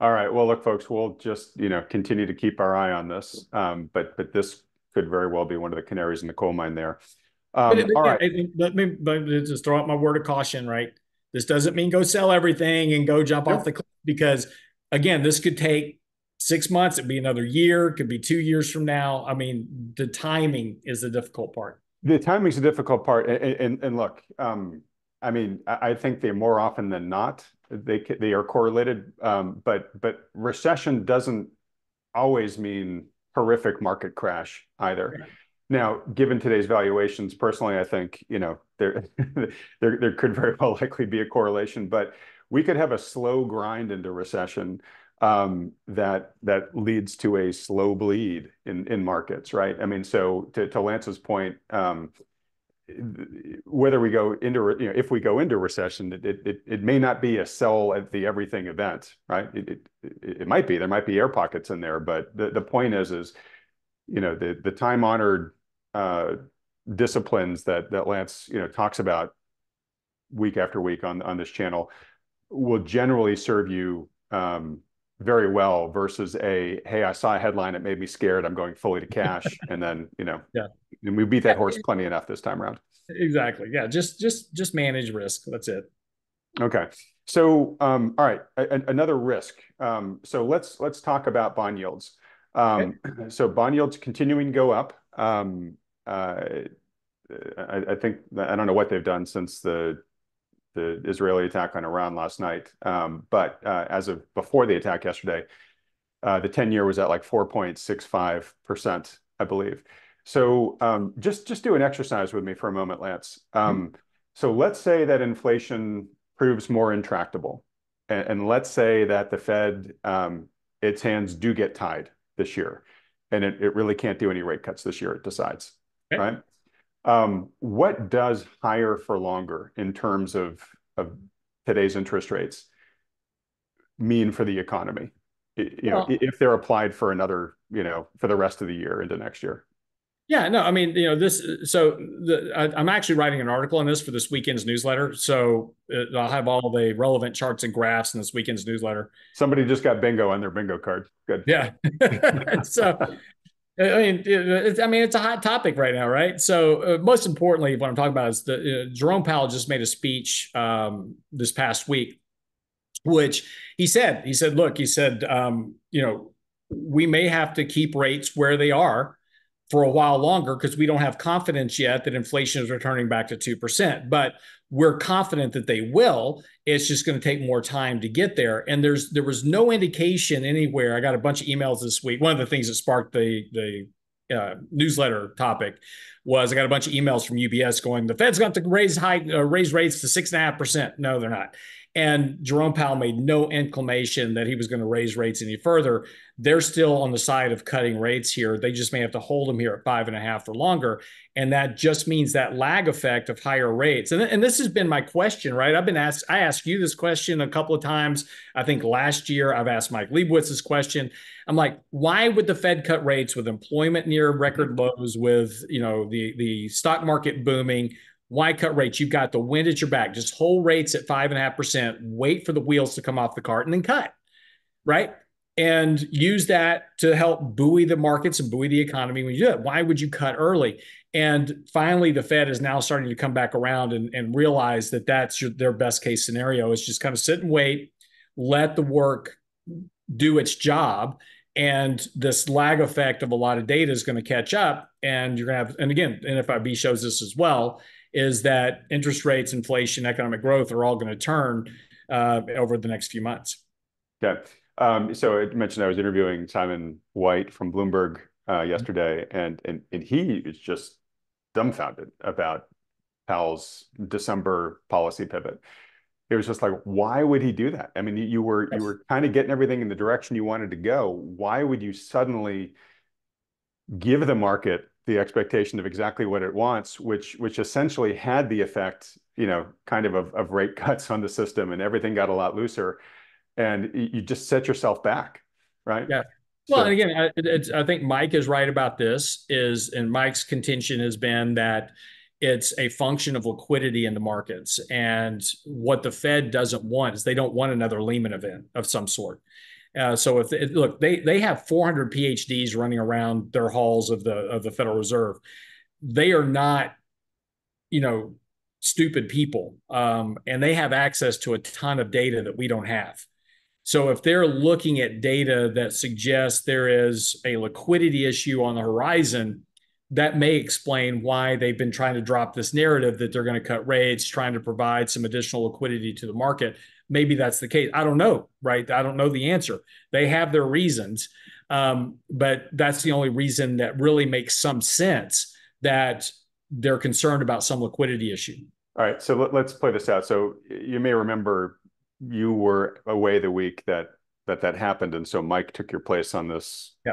All right. Well, look, folks, we'll just you know continue to keep our eye on this, um, but but this could very well be one of the canaries in the coal mine there. Um, but, all right. Let me just throw out my word of caution. Right. This doesn't mean go sell everything and go jump off the cliff because again, this could take six months, it'd be another year, It could be two years from now. I mean, the timing is the difficult part. The timing is the difficult part. And, and, and look, um, I mean, I think they more often than not, they, they are correlated. Um, but, but recession doesn't always mean horrific market crash either. Now, given today's valuations, personally, I think, you know, there, could very well likely be a correlation, but we could have a slow grind into recession um, that that leads to a slow bleed in markets, right? I mean, so to Lance's point, um, whether we go into, you know, if we go into recession, it may not be a sell at the everything event, right? It might be. There might be air pockets in there, but the point is, is you know, the the time-honored uh, disciplines that that Lance, you know, talks about week after week on on this channel will generally serve you um, very well versus a hey i saw a headline it made me scared i'm going fully to cash and then you know yeah. and we beat that horse plenty enough this time around. Exactly yeah just just just manage risk that's it. Okay so um, all right a, another risk um, so let's let's talk about bond yields. Um, okay. so bond yields continuing to go up um, uh, I, I think i don't know what they've done since the the Israeli attack on Iran last night. Um, but uh, as of before the attack yesterday, uh, the 10 year was at like 4.65%, I believe. So um, just, just do an exercise with me for a moment, Lance. Um, mm-hmm. So let's say that inflation proves more intractable. And, and let's say that the Fed, um, its hands do get tied this year. And it, it really can't do any rate cuts this year, it decides, okay. right? Um, what does higher for longer in terms of today's interest rates mean for the economy? You know, if they're applied for another, you know, for the rest of the year into next year. Yeah, no, I mean, you know, this. So the, I, am actually writing an article on this for this weekend's newsletter. So it, uh, I'll have all the relevant charts and graphs in this weekend's newsletter. Somebody just got bingo on their bingo card. Good. Yeah. so I mean, it's, I mean, it's a hot topic right now, right? So, uh, most importantly, what I'm talking about is the uh, Jerome Powell just made a speech um, this past week, which he said, he said, look, he said, um, you know, we may have to keep rates where they are for a while longer because we don't have confidence yet that inflation is returning back to 2%. But we're confident that they will. It's just going to take more time to get there. And there's there was no indication anywhere. I got a bunch of emails this week. One of the things that sparked the the uh, newsletter topic was I got a bunch of emails from UBS going, the Fed's got to raise high uh, raise rates to six and a half percent. No, they're not. And Jerome Powell made no inclination that he was going to raise rates any further. They're still on the side of cutting rates here. They just may have to hold them here at five and a half or longer. And that just means that lag effect of higher rates. And, and this has been my question, right? I've been asked, I asked you this question a couple of times. I think last year I've asked Mike Lebowitz this question. I'm like, why would the Fed cut rates with employment near record lows, with you know the the stock market booming? Why cut rates? You've got the wind at your back. Just hold rates at five and a half percent. Wait for the wheels to come off the cart and then cut. Right. and use that to help buoy the markets and buoy the economy when you do it. Why would you cut early? And finally, the Fed is now starting to come back around and, and realize that that's your, their best case scenario is just kind of sit and wait, let the work do its job. And this lag effect of a lot of data is going to catch up. And you're going to have, and again, NFIB shows this as well, is that interest rates, inflation, economic growth are all going to turn uh, over the next few months. Okay. Um, so I mentioned I was interviewing Simon White from Bloomberg uh, yesterday, and and and he is just dumbfounded about Powell's December policy pivot. It was just like, why would he do that? I mean, you were you were kind of getting everything in the direction you wanted to go. Why would you suddenly give the market the expectation of exactly what it wants, which which essentially had the effect, you know, kind of of, of rate cuts on the system, and everything got a lot looser and you just set yourself back, right? Yeah. Well, so, and again, I, I think Mike is right about this. Is and Mike's contention has been that it's a function of liquidity in the markets, and what the Fed doesn't want is they don't want another Lehman event of some sort. Uh, so if look, they they have 400 PhDs running around their halls of the of the Federal Reserve. They are not, you know, stupid people, um, and they have access to a ton of data that we don't have. So if they're looking at data that suggests there is a liquidity issue on the horizon, that may explain why they've been trying to drop this narrative that they're going to cut rates, trying to provide some additional liquidity to the market. Maybe that's the case. I don't know, right? I don't know the answer. They have their reasons, um, but that's the only reason that really makes some sense that they're concerned about some liquidity issue. All right, so let, us play this out. So you may remember you were away the week that that that happened, and so Mike took your place on this yeah.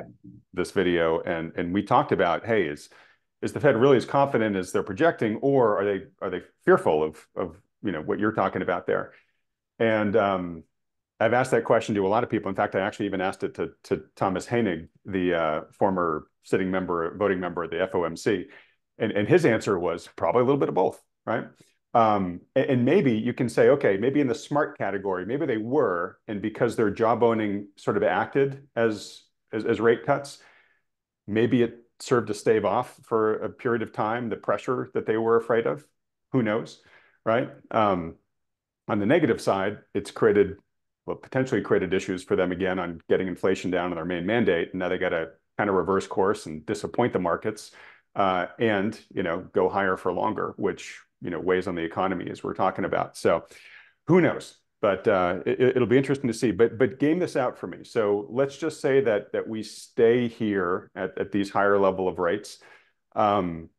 this video, and and we talked about, hey, is is the Fed really as confident as they're projecting, or are they are they fearful of of you know what you're talking about there? And um, I've asked that question to a lot of people. In fact, I actually even asked it to to Thomas Hoenig, the uh, former sitting member, voting member of the FOMC, and and his answer was probably a little bit of both, right? Um, and maybe you can say, okay, maybe in the smart category, maybe they were, and because their jawboning sort of acted as, as, as rate cuts, maybe it served to stave off for a period of time the pressure that they were afraid of. Who knows, right? Um, on the negative side, it's created, well, potentially created issues for them again on getting inflation down on their main mandate. And now they got to kind of reverse course and disappoint the markets uh, and you know go higher for longer, which you know weighs on the economy as we're talking about. So who knows? But uh, it, will be interesting to see. But but game this out for me. So let's just say that that we stay here at, at these higher level of rates. Um,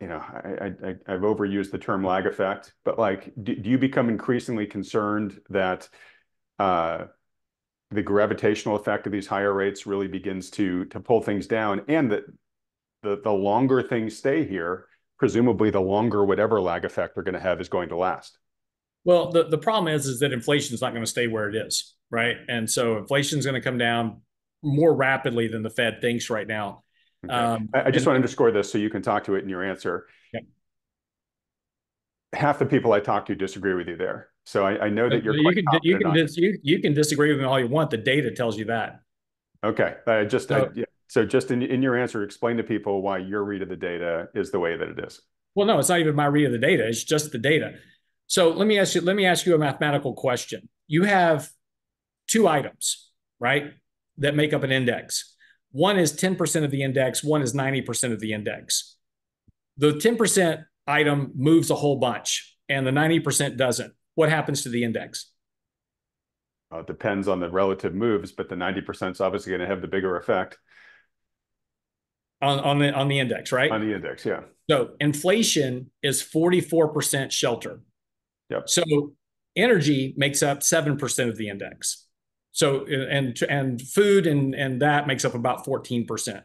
you know, I, I, I've overused the term lag effect, but like, do, do you become increasingly concerned that uh, the gravitational effect of these higher rates really begins to to pull things down, and that the the longer things stay here, presumably the longer whatever lag effect they're going to have is going to last. Well, the, the problem is, is that inflation is not going to stay where it is, right? And so inflation is going to come down more rapidly than the Fed thinks right now. Okay. Um, I, I, just want to underscore this so you can talk to it in your answer. Yep. Half the people I talk to disagree with you there. So I, I know that you're. You can you can dis, you, you can disagree with me all you want. The data tells you that. Okay, I just so, I, yeah, so just in, in your answer, explain to people why your read of the data is the way that it is. Well, no, it's not even my read of the data. It's just the data. So let me ask you, let me ask you a mathematical question. You have two items, right, that make up an index. One is 10% of the index, one is 90% of the index. The 10% item moves a whole bunch and the 90% doesn't. What happens to the index? Uh, depends on the relative moves, but the 90% is obviously going to have the bigger effect on, on the on the index, right? On the index, yeah. So inflation is 44% shelter. Yep. So energy makes up 7% of the index. So and and food and and that makes up about 14%.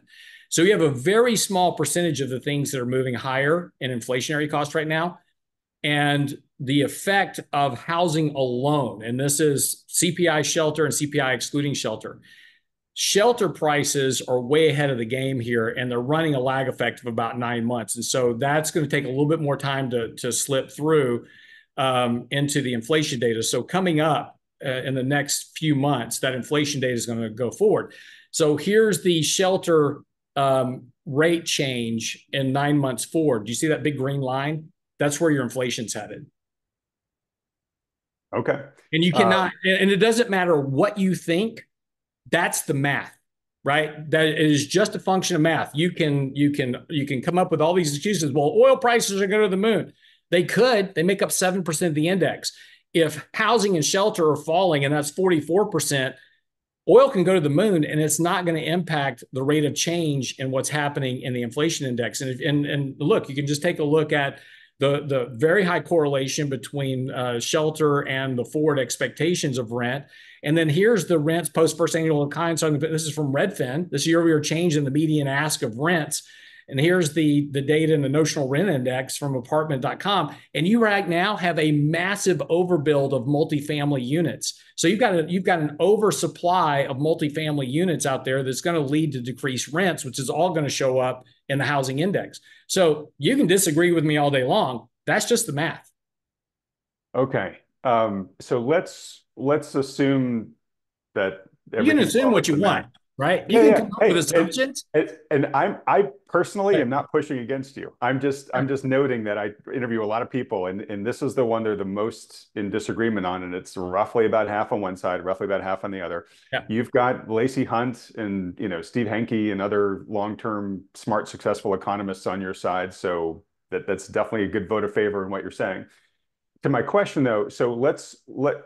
So you have a very small percentage of the things that are moving higher in inflationary cost right now. And the effect of housing alone, and this is CPI shelter and CPI excluding shelter, Shelter prices are way ahead of the game here, and they're running a lag effect of about nine months. And so that's going to take a little bit more time to, to slip through um, into the inflation data. So coming up, uh, in the next few months that inflation data is going to go forward. So here's the shelter um, rate change in nine months forward. Do you see that big green line? That's where your inflation's headed. Okay. And you cannot, uh, and it doesn't matter what you think. That's the math, right? That is just a function of math. You can, you can, you can come up with all these excuses. Well, oil prices are going to the moon. They could. They make up seven percent of the index. If housing and shelter are falling, and that's forty four percent, oil can go to the moon and it's not going to impact the rate of change in what's happening in the inflation index. And, and, and look, you can just take a look at the, the very high correlation between uh, shelter and the forward expectations of rent. And then here's the rents post first annual kind. So this is from Redfin. This year we year changing the median ask of rents. And here's the, the data in the notional rent index from apartment.com. And you right now have a massive overbuild of multifamily units. So you've got a, you've got an oversupply of multifamily units out there that's going to lead to decreased rents, which is all going to show up in the housing index. So you can disagree with me all day long. That's just the math. Okay. Um, so let's let's assume that you can assume what you want right? You yeah, can yeah. come up hey, with assumptions. And, and, I'm I personally am not pushing against you. I'm just I'm just noting that I interview a lot of people, and and this is the one they're the most in disagreement on, and it's roughly about half on one side, roughly about half on the other. Yeah. You've got Lacey Hunt and you know Steve Hanke and other long-term smart, successful economists on your side, so that that's definitely a good vote of favor in what you're saying. To my question though, so let's let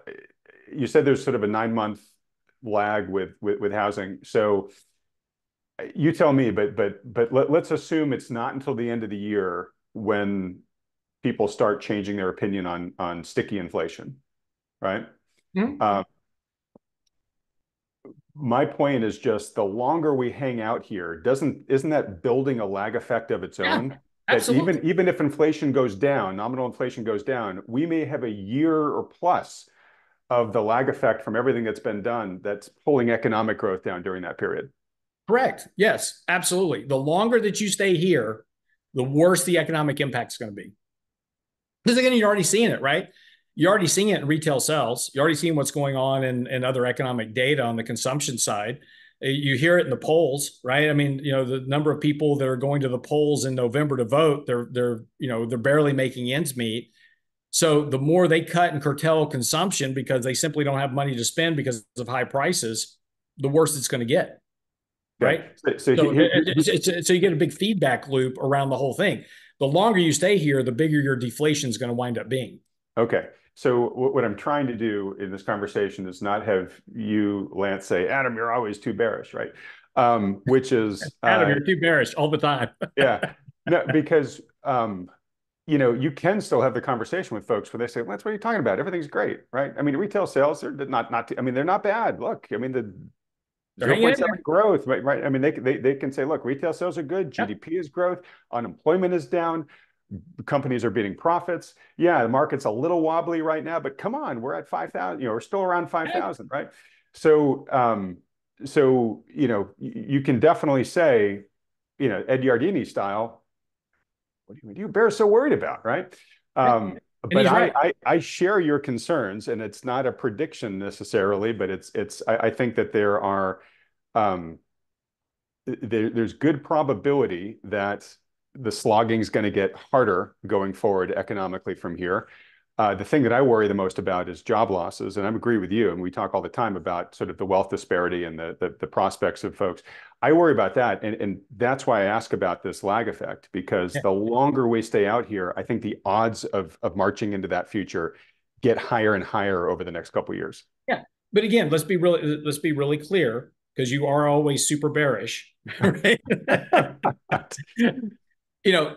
you said there's sort of a nine month lag with with, with housing. So you tell me, but but but let, let's assume it's not until the end of the year when people start changing their opinion on on sticky inflation, right? Mm-hmm. Uh, my point is just the longer we hang out here, doesn't isn't that building a lag effect of its yeah, own? That even even if inflation goes down, nominal inflation goes down, we may have a year or plus of the lag effect from everything that's been done that's pulling economic growth down during that period. Correct. Yes, absolutely. The longer that you stay here, the worse the economic impact is going to be. Because again, you're already seeing it, right? You're already seeing it in retail sales. You're already seeing what's going on in, in other economic data on the consumption side. Uh, you hear it in the polls, right? I mean, you know, the number of people that are going to the polls in November to vote, they're they're you know they're barely making ends meet. So the more they cut and curtail consumption because they simply don't have money to spend because of high prices, the worse it's going to get. Right. So, so, so, it, so, you get a big feedback loop around the whole thing. The longer you stay here, the bigger your deflation is going to wind up being. Okay. So what I'm trying to do in this conversation is not have you, Lance, say, Adam, you're always too bearish, right? Um, which is Adam, uh, you're too bearish all the time. yeah. No, because um, you know, you can still have the conversation with folks where they say, well, "That's what you're talking about? Everything's great, right?" I mean, retail sales are not not. I mean, they're not bad. Look, I mean, the zero point seven growth, right? Right. I mean, they they they can say, "Look, retail sales are good. GDP is growth. Unemployment is down." companies are beating profits. Yeah, the market's a little wobbly right now, but come on, we're at 5,000, you know, we're still around 5,000, right? So, um, so, you know, you can definitely say, you know, Ed Yardeni style, what do you, you bear so worried about, right? Um, but I, right. I, I, share your concerns, and it's not a prediction necessarily, but it's it's. I, I think that there are, um, there, there's good probability that the slogging is going to get harder going forward economically from here. Uh, the thing that I worry the most about is job losses, and I agree with you. And we talk all the time about sort of the wealth disparity and the the, the prospects of folks. I worry about that, and and that's why I ask about this lag effect because yeah. the longer we stay out here, I think the odds of of marching into that future get higher and higher over the next couple years. Yeah, but again, let's be really let's be really clear because you are always super bearish, right? you know,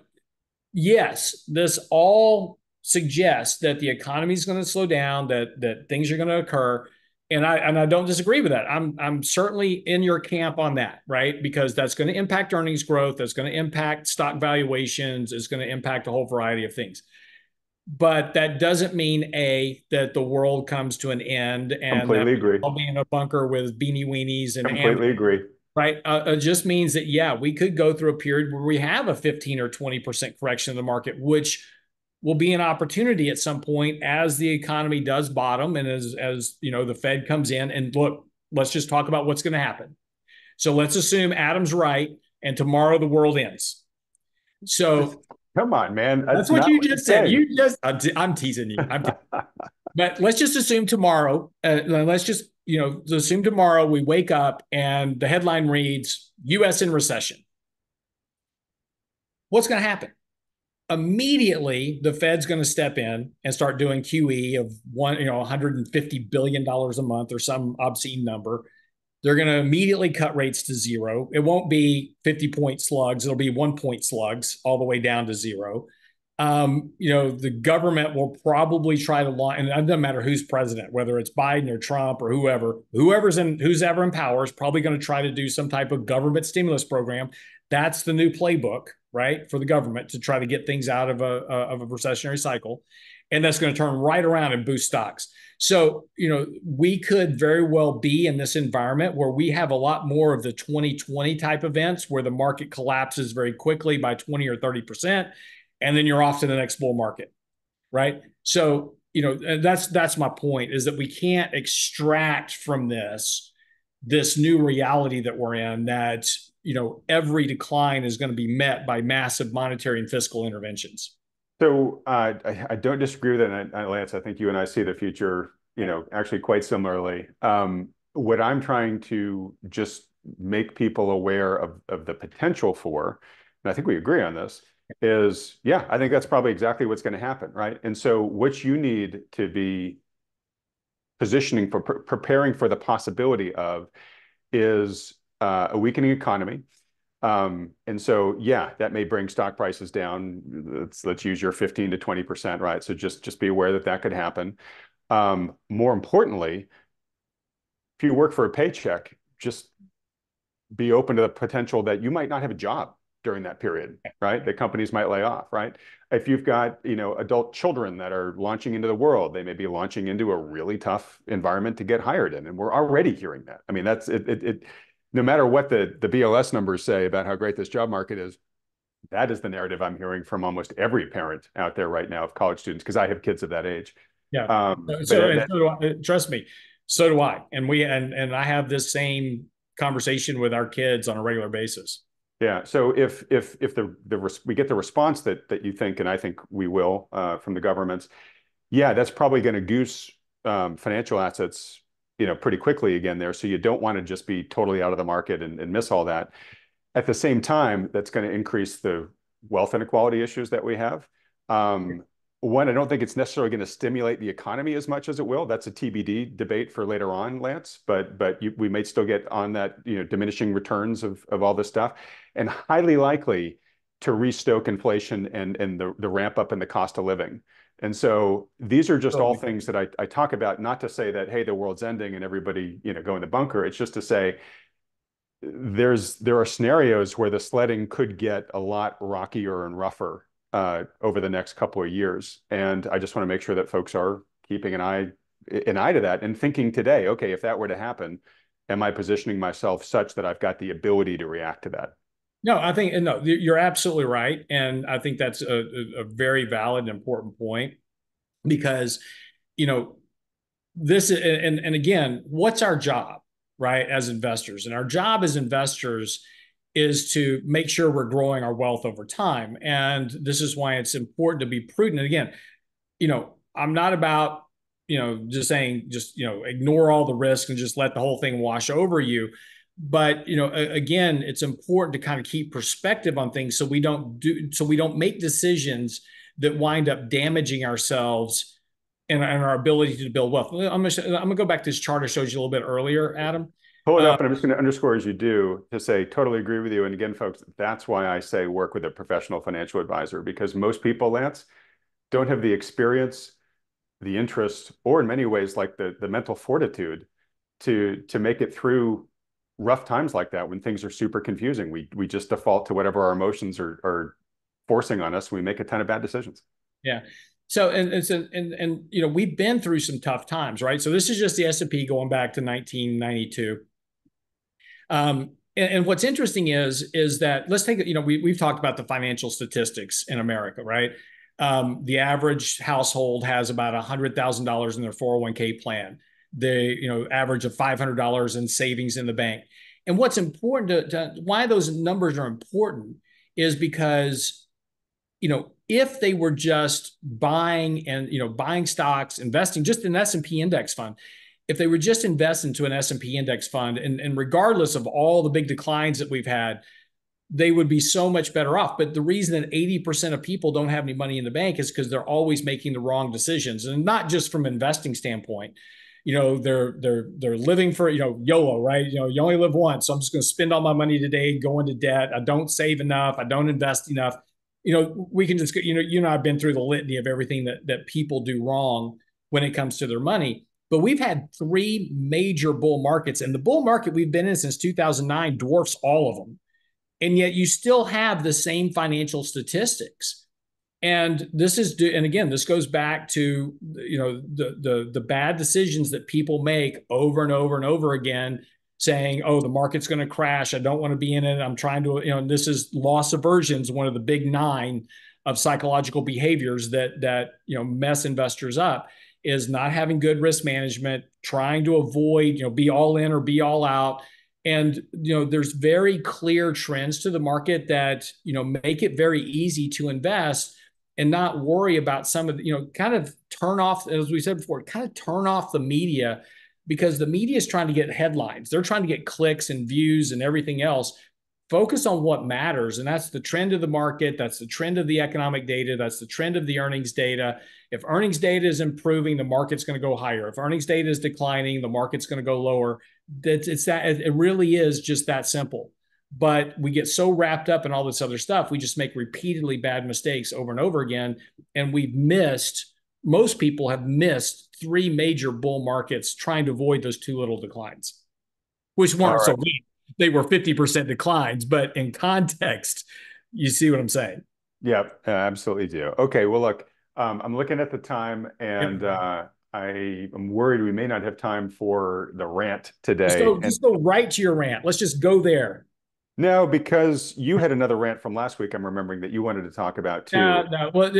yes, this all suggests that the economy is going to slow down, that that things are going to occur. And I and I don't disagree with that. I'm I'm certainly in your camp on that, right? Because that's going to impact earnings growth, that's going to impact stock valuations, it's going to impact a whole variety of things. But that doesn't mean a that the world comes to an end and completely agree. I'll be in a bunker with beanie weenies and completely agree. Right. Uh, it just means that yeah, we could go through a period where we have a 15 or 20 percent correction in the market, which will be an opportunity at some point as the economy does bottom and as as you know the Fed comes in and look, let's just talk about what's going to happen. So let's assume Adam's right and tomorrow the world ends. So come on, man. That's, that's what you just said. You just I'm, I'm teasing you. I'm te- but let's just assume tomorrow. Uh, let's just you know assume tomorrow we wake up and the headline reads U.S. in recession. What's going to happen? Immediately the Fed's going to step in and start doing QE of one, you know, 150 billion dollars a month or some obscene number. They're going to immediately cut rates to zero. It won't be 50 point slugs. It'll be one point slugs all the way down to zero. Um, you know, the government will probably try to launch, and it doesn't matter who's president, whether it's Biden or Trump or whoever, whoever's in, who's ever in power is probably going to try to do some type of government stimulus program. That's the new playbook right, for the government to try to get things out of a, of a recessionary cycle. And that's going to turn right around and boost stocks. So, you know, we could very well be in this environment where we have a lot more of the 2020 type events where the market collapses very quickly by 20 or 30%, and then you're off to the next bull market. Right. So, you know, that's that's my point is that we can't extract from this this new reality that we're in that you know every decline is going to be met by massive monetary and fiscal interventions. So uh, I, I, don't disagree with that, Lance. I think you and I see the future, you know, actually quite similarly. Um, what I'm trying to just make people aware of of the potential for, and I think we agree on this, is yeah, I think that's probably exactly what's going to happen, right? And so what you need to be positioning for preparing for the possibility of is uh, a weakening economy. Um, and so, yeah, that may bring stock prices down. Let's, let's use your 15 to 20%, right? So just, just be aware that that could happen. Um, more importantly, if you work for a paycheck, just be open to the potential that you might not have a job during that period, right? That companies might lay off, right? If you've got, you know, adult children that are launching into the world, they may be launching into a really tough environment to get hired in. And we're already hearing that. I mean, that's it, it, it no matter what the, the BLS numbers say about how great this job market is, that is the narrative I'm hearing from almost every parent out there right now of college students, because I have kids of that age. Yeah. Um, so, that, so I, trust me, so do I. And we and and I have this same conversation with our kids on a regular basis. Yeah. So if if if the the we get the response that that you think, and I think we will uh, from the governments, yeah, that's probably going to goose um, financial assets you know, pretty quickly again there. So you don't want to just be totally out of the market and, and miss all that. At the same time, that's going to increase the wealth inequality issues that we have. Um, one, I don't think it's necessarily going to stimulate the economy as much as it will. That's a TBD debate for later on, Lance. But but you, we may still get on that you know diminishing returns of of all this stuff, and highly likely to restoke inflation and and the the ramp up in the cost of living. And so these are just all things that I, I talk about, not to say that, hey, the world's ending and everybody, you know, go in the bunker. It's just to say there's there are scenarios where the sledding could get a lot rockier and rougher uh, over the next couple of years. And I just want to make sure that folks are keeping an eye an eye to that and thinking today, okay, if that were to happen, am I positioning myself such that I've got the ability to react to that? No, I think no, you're absolutely right, and I think that's a, a very valid and important point because you know this and and again, what's our job, right, as investors? And our job as investors is to make sure we're growing our wealth over time, and this is why it's important to be prudent. And again, you know, I'm not about you know just saying just you know ignore all the risk and just let the whole thing wash over you but you know again it's important to kind of keep perspective on things so we don't do so we don't make decisions that wind up damaging ourselves and, and our ability to build wealth. I'm gonna, I'm gonna go back to this chart i showed you a little bit earlier adam. Pull it up uh, and i'm just going to underscore as you do to say totally agree with you. And again folks that's why i say work with a professional financial advisor because most people lance don't have the experience the interest or in many ways like the the mental fortitude to to make it through rough times like that when things are super confusing. We we just default to whatever our emotions are are forcing on us. We make a ton of bad decisions. Yeah. So and and and, and you know we've been through some tough times, right? So this is just the S and P going back to 1992. Um, and, what's interesting is is that let's take you know we we've talked about the financial statistics in America, right? Um, the average household has about $100,000 in their 401k plan. They, you know, average of $500 in savings in the bank. And what's important to, to why those numbers are important is because, you know, if they were just buying and you know buying stocks, investing just in S and P index fund, if they were just invest into an S&P index fund and, and regardless of all the big declines that we've had, they would be so much better off. But the reason that 80% of people don't have any money in the bank is because they're always making the wrong decisions. And not just from investing standpoint. You know, they're they're they're living for, you know, YOLO, right? You know, you only live once. So I'm just going to spend all my money today, go into debt. I don't save enough. I don't invest enough. You know, we can just, you know, you and I have been through the litany of everything that that people do wrong when it comes to their money. But we've had three major bull markets, and the bull market we've been in since 2009 dwarfs all of them. And yet you still have the same financial statistics. And this is, and again, this goes back to you know the the the bad decisions that people make over and over and over again, saying, "Oh, the market's going to crash. I don't want to be in it. I'm trying to." You know, this is loss aversions, one of the big nine of psychological behaviors that that you know mess investors up is not having good risk management, trying to avoid, you know, be all in or be all out. And you know, there's very clear trends to the market that you know make it very easy to invest and not worry about some of the, you know, kind of turn off, as we said before, kind of turn off the media because the media is trying to get headlines. They're trying to get clicks and views and everything else. Focus on what matters. And that's the trend of the market. That's the trend of the economic data. That's the trend of the earnings data. If earnings data is improving, the market's going to go higher. If earnings data is declining, the market's going to go lower. It's, it's that it really is just that simple. But we get so wrapped up in all this other stuff, we just make repeatedly bad mistakes over and over again. And we've missed, most people have missed three major bull markets trying to avoid those two little declines, which weren't right. so deep. They were 50% declines, but in context, you see what I'm saying. Yeah, absolutely do. Okay, well, look, um, I'm looking at the time, and uh, I am worried we may not have time for the rant today. Just go, just go right to your rant. Let's just go there. No, because you had another rant from last week. I'm remembering that you wanted to talk about too. No, no. Well,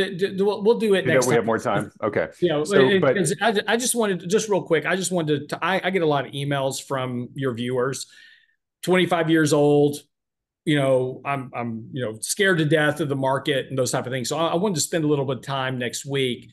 we'll do it next. we have more time. Okay. Yeah. so, it, but I, I just wanted to, just real quick. I just wanted to. I, I get a lot of emails from your viewers. 25 years old, you know, I'm I'm you know scared to death of the market and those type of things. So I, I wanted to spend a little bit of time next week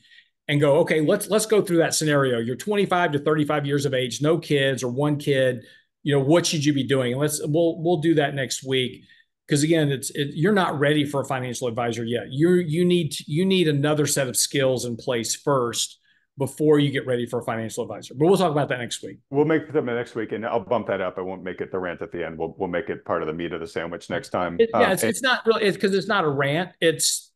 and go, okay, let's let's go through that scenario. You're 25 to 35 years of age, no kids or one kid. You know, what should you be doing? And let's we'll we'll do that next week because again, it's it, you're not ready for a financial advisor yet. You you need you need another set of skills in place first before you get ready for a financial advisor. But we'll talk about that next week. We'll make them next week, and I'll bump that up. I won't make it the rant at the end. We'll we'll make it part of the meat of the sandwich next time. It, yeah, um, it's, it's not really it's because it's not a rant. It's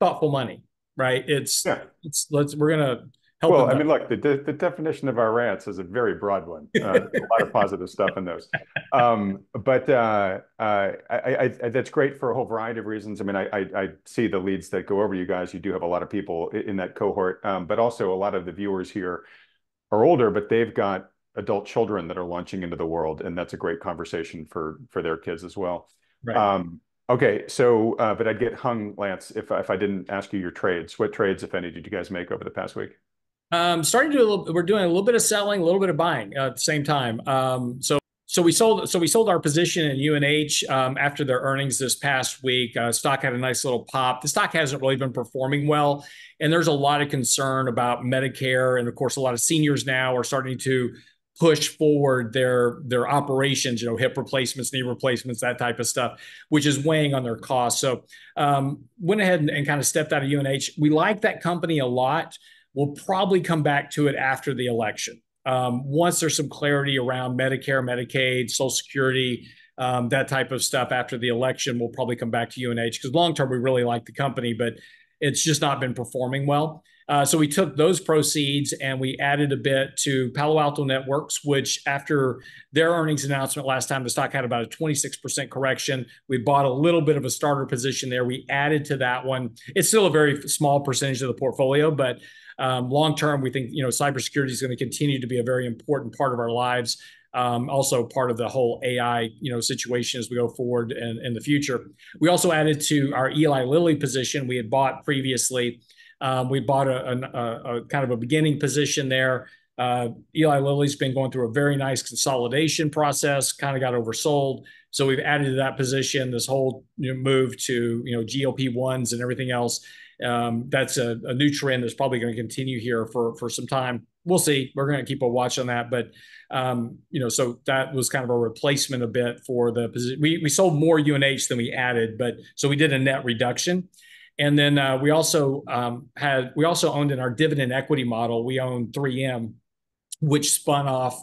thoughtful money, right? It's yeah. It's let's we're gonna Help well, I mean, look, the, de the definition of our rants is a very broad one. Uh, a lot of positive stuff in those. Um, but uh, uh, I, I, that's great for a whole variety of reasons. I mean, I, I, see the leads that go over you guys. You do have a lot of people in that cohort, um, but also a lot of the viewers here are older, but they've got adult children that are launching into the world, and that's a great conversation for for their kids as well. Right. Um, okay, so uh, but I'd get hung, Lance, if if I didn't ask you your trades. What trades, if any, did you guys make over the past week? Um, starting to do a little, we're doing a little bit of selling, a little bit of buying uh, at the same time. Um, so so we sold so we sold our position in UNH um, after their earnings this past week. Uh, stock had a nice little pop. The stock hasn't really been performing well, and there's a lot of concern about Medicare, and of course, a lot of seniors now are starting to push forward their their operations. You know, hip replacements, knee replacements, that type of stuff, which is weighing on their costs. So um, went ahead and, and kind of stepped out of UNH. We like that company a lot. We'll probably come back to it after the election. Um, once there's some clarity around Medicare, Medicaid, Social Security, um, that type of stuff after the election, we'll probably come back to UNH because long term we really like the company, but it's just not been performing well. Uh, so we took those proceeds and we added a bit to Palo Alto Networks, which after their earnings announcement last time, the stock had about a 26% correction. We bought a little bit of a starter position there. We added to that one. It's still a very small percentage of the portfolio, but Um, Long term, we think, you know, cybersecurity is going to continue to be a very important part of our lives. Um, also part of the whole AI, you know, situation as we go forward in the future. We also added to our Eli Lilly position we had bought previously. Um, we bought a kind of a beginning position there. Uh, Eli Lilly's been going through a very nice consolidation process, kind of got oversold. So we've added to that position this whole move to, you know, GLP-1s and everything else. Um, that's a new trend that's probably going to continue here for for some time. We'll see. We're going to keep a watch on that. But, um, you know, so that was kind of a replacement a bit for the position. We we sold more UNH than we added, but so we did a net reduction. And then uh, we also um, had we also owned in our dividend equity model, we owned 3M, which spun off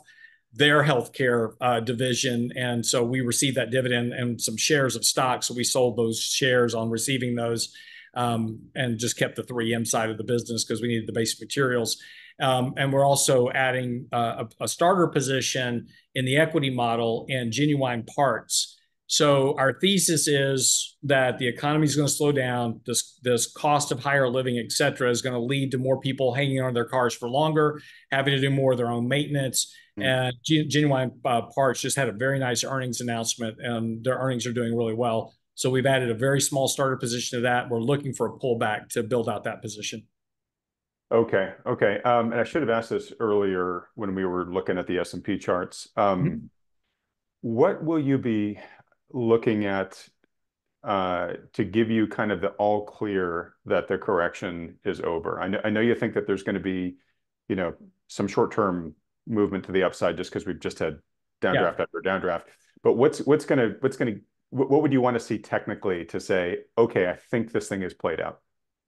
their healthcare uh, division. And so we received that dividend and some shares of stock. So we sold those shares on receiving those Um, and just kept the 3M side of the business because we needed the basic materials. Um, and we're also adding uh, a starter position in the equity model in Genuine Parts. So our thesis is that the economy is going to slow down. This cost of higher living, et cetera, is going to lead to more people hanging on their cars for longer, having to do more of their own maintenance. Hmm. And Genuine uh, Parts just had a very nice earnings announcement, and their earnings are doing really well. So we've added a very small starter position to that. We're looking for a pullback to build out that position. Okay. Okay. Um, and I should have asked this earlier when we were looking at the S&P charts. Um, mm-hmm. What will you be looking at uh, to give you kind of the all clear that the correction is over? I know you think that there's going to be, you know, some short-term movement to the upside just because we've just had downdraft after downdraft. But what's what's going to what's going to, what would you want to see technically to say, okay, I think this thing is played out?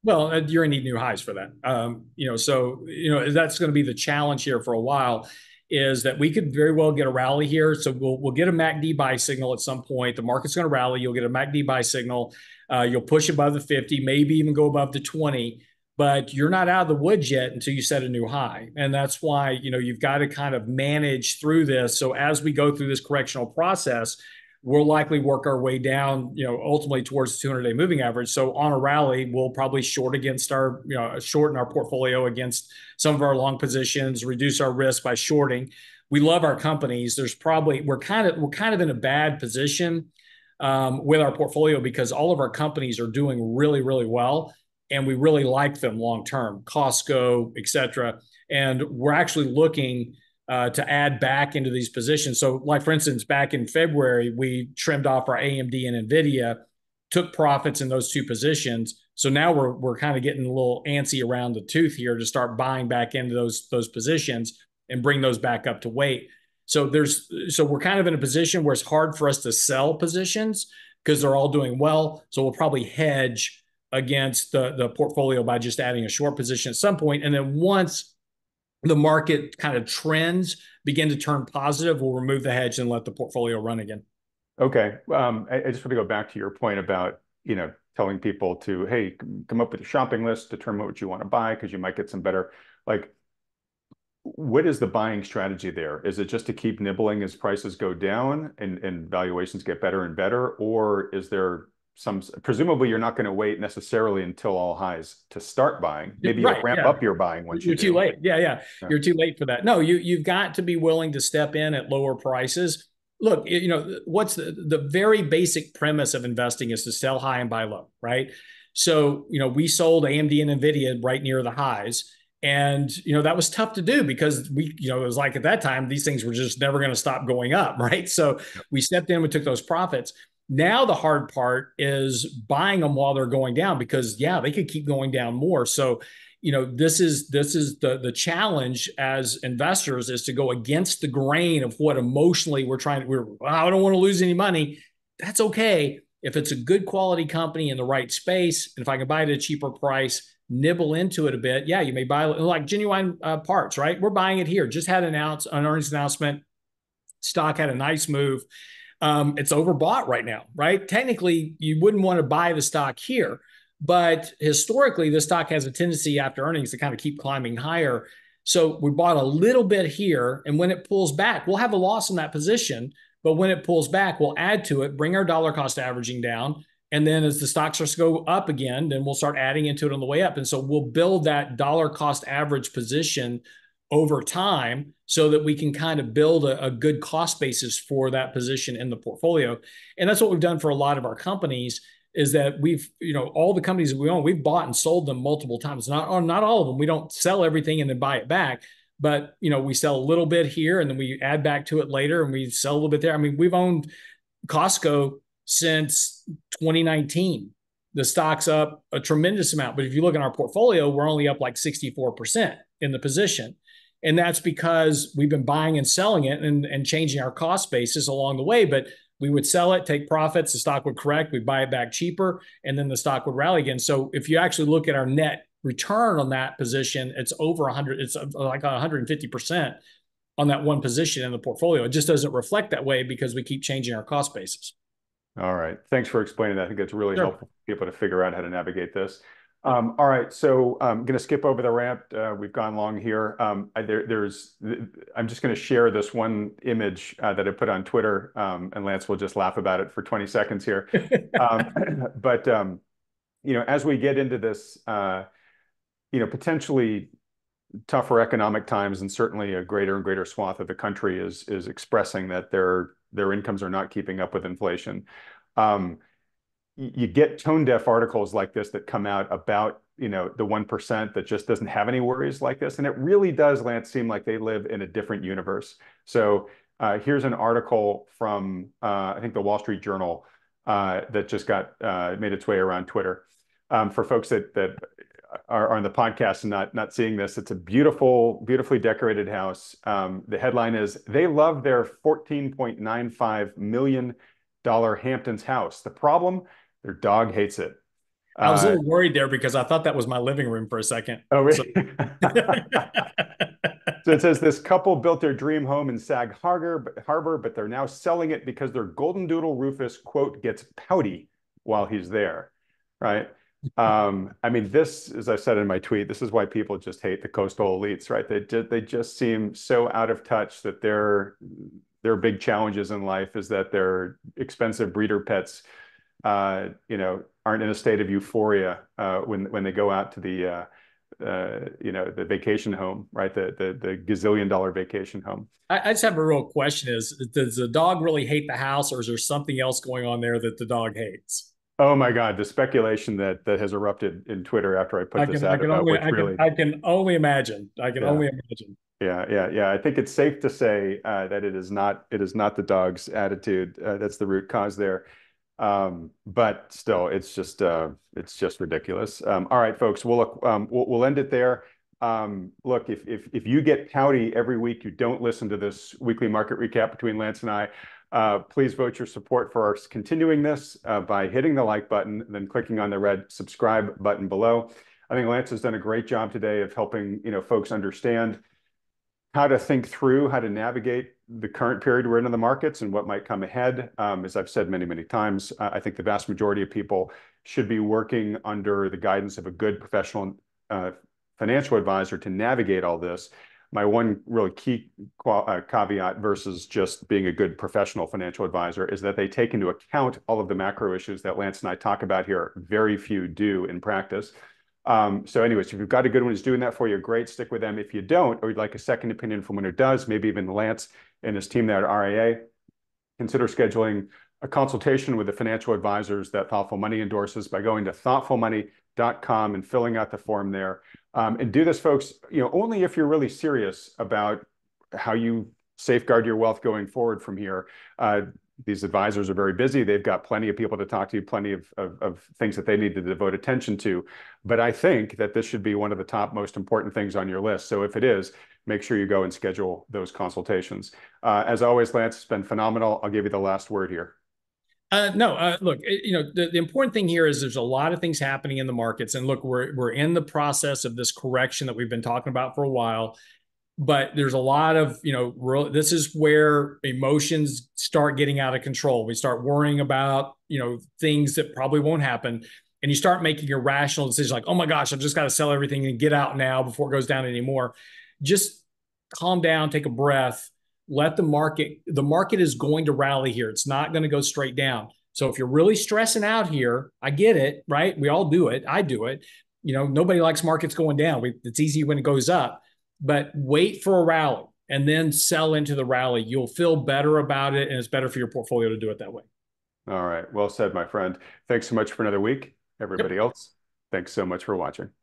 Well, you're to need new highs for that. Um, You know, so, you know, that's going to be the challenge here for a while is that we could very well get a rally here. So we'll get a MACD buy signal at some point. The market's going to rally. You'll get a MACD buy signal. You'll push above the 50, maybe even go above the 20. But you're not out of the woods yet until you set a new high. And that's why, you know, you've got to kind of manage through this. So as we go through this correctional process, we'll likely work our way down, you know, ultimately towards the 200-day moving average. So on a rally, we'll probably short against our, you know, shorten our portfolio against some of our long positions, reduce our risk by shorting. We love our companies. There's probably, we're kind of we're kind of in a bad position um, with our portfolio because all of our companies are doing really, really well. And we really like them long term, Costco, et cetera. And we're actually looking Uh, to add back into these positions. So like for instance, back in February, we trimmed off our AMD and NVIDIA, took profits in those two positions. So now we're we're kind of getting a little antsy around the tooth here to start buying back into those those positions and bring those back up to weight. So there's so we're kind of in a position where it's hard for us to sell positions because they're all doing well. So we'll probably hedge against the the portfolio by just adding a short position at some. And then once the market kind of trends begin to turn positive, we'll remove the hedge and let the portfolio run again. Okay. Um, I just want to go back to your point about, you know, telling people to, hey, come up with a shopping list, determine what you want to buy because you might get some better. Like, what is the buying strategy there? Is it just to keep nibbling as prices go down and valuations get better and better? Or is there some, presumably you're not going to wait necessarily until all highs to start buying. Maybe you'll ramp up your buying once you do. You're too late. Yeah, yeah. You're too late for that. No, you you've got to be willing to step in at lower prices. Look, you know, what's the, the very basic premise of investing is to sell high and buy low, right? So, you know, we sold AMD and NVIDIA right near the highs. And, you know, that was tough to do because we, you know, it was like at that time, these things were just never going to stop going up, right? So we stepped in, we took those profits. Now the hard part is buying them while they're going down because, yeah, they could keep going down more. So, you know, this is this is the the challenge as investors is to go against the grain of what emotionally we're trying to, we're, I don't want to lose any money. That's okay. If it's a good quality company in the right space, and if I can buy it at a cheaper price, nibble into it a bit. Yeah, you may buy like Genuine uh, Parts, right? We're buying it here. Just had an earnings announcement. Stock had a nice move. Um, it's overbought right now, right? Technically, you wouldn't want to buy the stock here. But historically, the stock has a tendency after earnings to kind of keep climbing higher. So we bought a little bit here. And when it pulls back, we'll have a loss in that position. But when it pulls back, we'll add to it, bring our dollar cost averaging down, And then as the stocks starts to go up again, then we'll start adding into it on the way up. And so we'll build that dollar cost average position over time so that we can kind of build a, a, good cost basis for that position in the portfolio. And that's what we've done for a lot of our companies is that we've, you know, all the companies that we own, we've bought and sold them multiple times. Not, uh, not all of them. We don't sell everything and then buy it back. But, you know, we sell a little bit here and then we add back to it later and we sell a little bit there. I mean, we've owned Costco since 2019. The stock's up a tremendous amount. But if you look in our portfolio, we're only up like 64% in the position. And that's because we've been buying and selling it and, and changing our cost basis along the way. But we would sell it, take profits, the stock would correct, we'd buy it back cheaper, and then the stock would rally again. So if you actually look at our net return on that position, it's over 100, it's uh, like 150% on that one position in the portfolio. It just doesn't reflect that way because we keep changing our cost basis. All right. Thanks for explaining that. I think it's really sure. helpful for people to figure out how to navigate this. Um, all right, so I'm going to skip over the ramp. Uh, we've gone long here. Um, I, there, there's, I'm just going to share this one image uh, that I put on Twitter, um, and Lance will just laugh about it for 20 seconds here. Um, but um, you know, as we get into this, uh, you know, potentially tougher economic times, and certainly a greater and greater swath of the country is is expressing that their their incomes are not keeping up with inflation. You get tone deaf articles like this that come out about you know the 1% that just doesn't have any worries like this and it really does lance seem like they live in a different universe. So uh, here's an article from uh, i think the wall street journal uh, that just got uh, made its way around twitter. Um, for folks that that are, are, on the podcast and not not seeing this it's a beautiful beautifully decorated house. Um, the headline is they love their 14.95 million dollar hamptons house. The problem their dog hates it. I was a little uh, worried there because I thought that was my living room for a second. Oh, really? So, so it says this couple built their dream home in Sag Harbor, Harbor, but they're now selling it because their golden doodle Rufus quote gets pouty while he's there, right? um, I mean, this, as I said in my tweet, this is why people just hate the coastal elites, right? They just they just seem so out of touch that their their big challenges in life is that their expensive breeder pets you know, aren't in a state of euphoria uh, when when they go out to the uh, uh, you know the vacation home, right? The the the gazillion dollar vacation home. I, I, just have a real question: Is does the dog really hate the house, or is there something else going on there that the dog hates? Oh my God, the speculation that that has erupted in Twitter after I put I can, this out I can about only, I really... can, I can only imagine. I can yeah. only imagine. Yeah, yeah, yeah. I think it's safe to say uh, that it is not it is not the dog's attitude uh, that's the root cause there. Um, but still, it's just uh, it's just ridiculous. Um, all right, folks, we'll look. Um, we'll, we'll end it there. Um, look, if if if you get pouty every week, you don't listen to this weekly market recap between Lance and I. Uh, please vote your support for us continuing this uh, by hitting the like button, then clicking on the red subscribe button below. I think Lance has done a great job today of helping you know folks understand how to think through how to navigate the current period we're in in the markets and what might come ahead. Um, as I've said many, many times, I think the vast majority of people should be working under the guidance of a good professional uh, financial advisor to navigate all this. My one really key uh, caveat versus just being a good professional financial advisor is that they take into account all of the macro issues that Lance and I talk about here. Very few do in practice. Um, so anyways, if you've got a good one who's doing that for you, great, stick with them. If you don't, or you'd like a second opinion from one who does, maybe even Lance and his team there at RIA, consider scheduling a consultation with the financial advisors that Thoughtful Money endorses by going to thoughtfulmoney.com and filling out the form there. Um, and do this, folks, you know, only if you're really serious about how you safeguard your wealth going forward from here. Uh, these advisors are very busy. They've got plenty of people to talk to, plenty of, of, of, things that they need to devote attention to. But I think that this should be one of the top most important things on your list. So if it is, make sure you go and schedule those consultations. Uh, as always, Lance, it's been phenomenal. I'll give you the last word here. Uh, no, uh, look, you know, the, the important thing here is there's a lot of things happening in the markets. And look, we're, we're in the process of this correction that we've been talking about for a while but there's a lot of you know real, this is where emotions start getting out of control we start worrying about you know things that probably won't happen and you start making irrational decisions like oh my gosh i've just got to sell everything and get out now before it goes down anymore just calm down take a breath let the market the market is going to rally here it's not going to go straight down So if you're really stressing out here, I get it, right? We all do it. I do it. You know, nobody likes markets going down. We, it's easy when it goes up, but wait for a rally and then sell into the rally. You'll feel better about it, and it's better for your portfolio to do it that way. All right. Well said, my friend. Thanks so much for another week. Everybody yep. else, thanks so much for watching.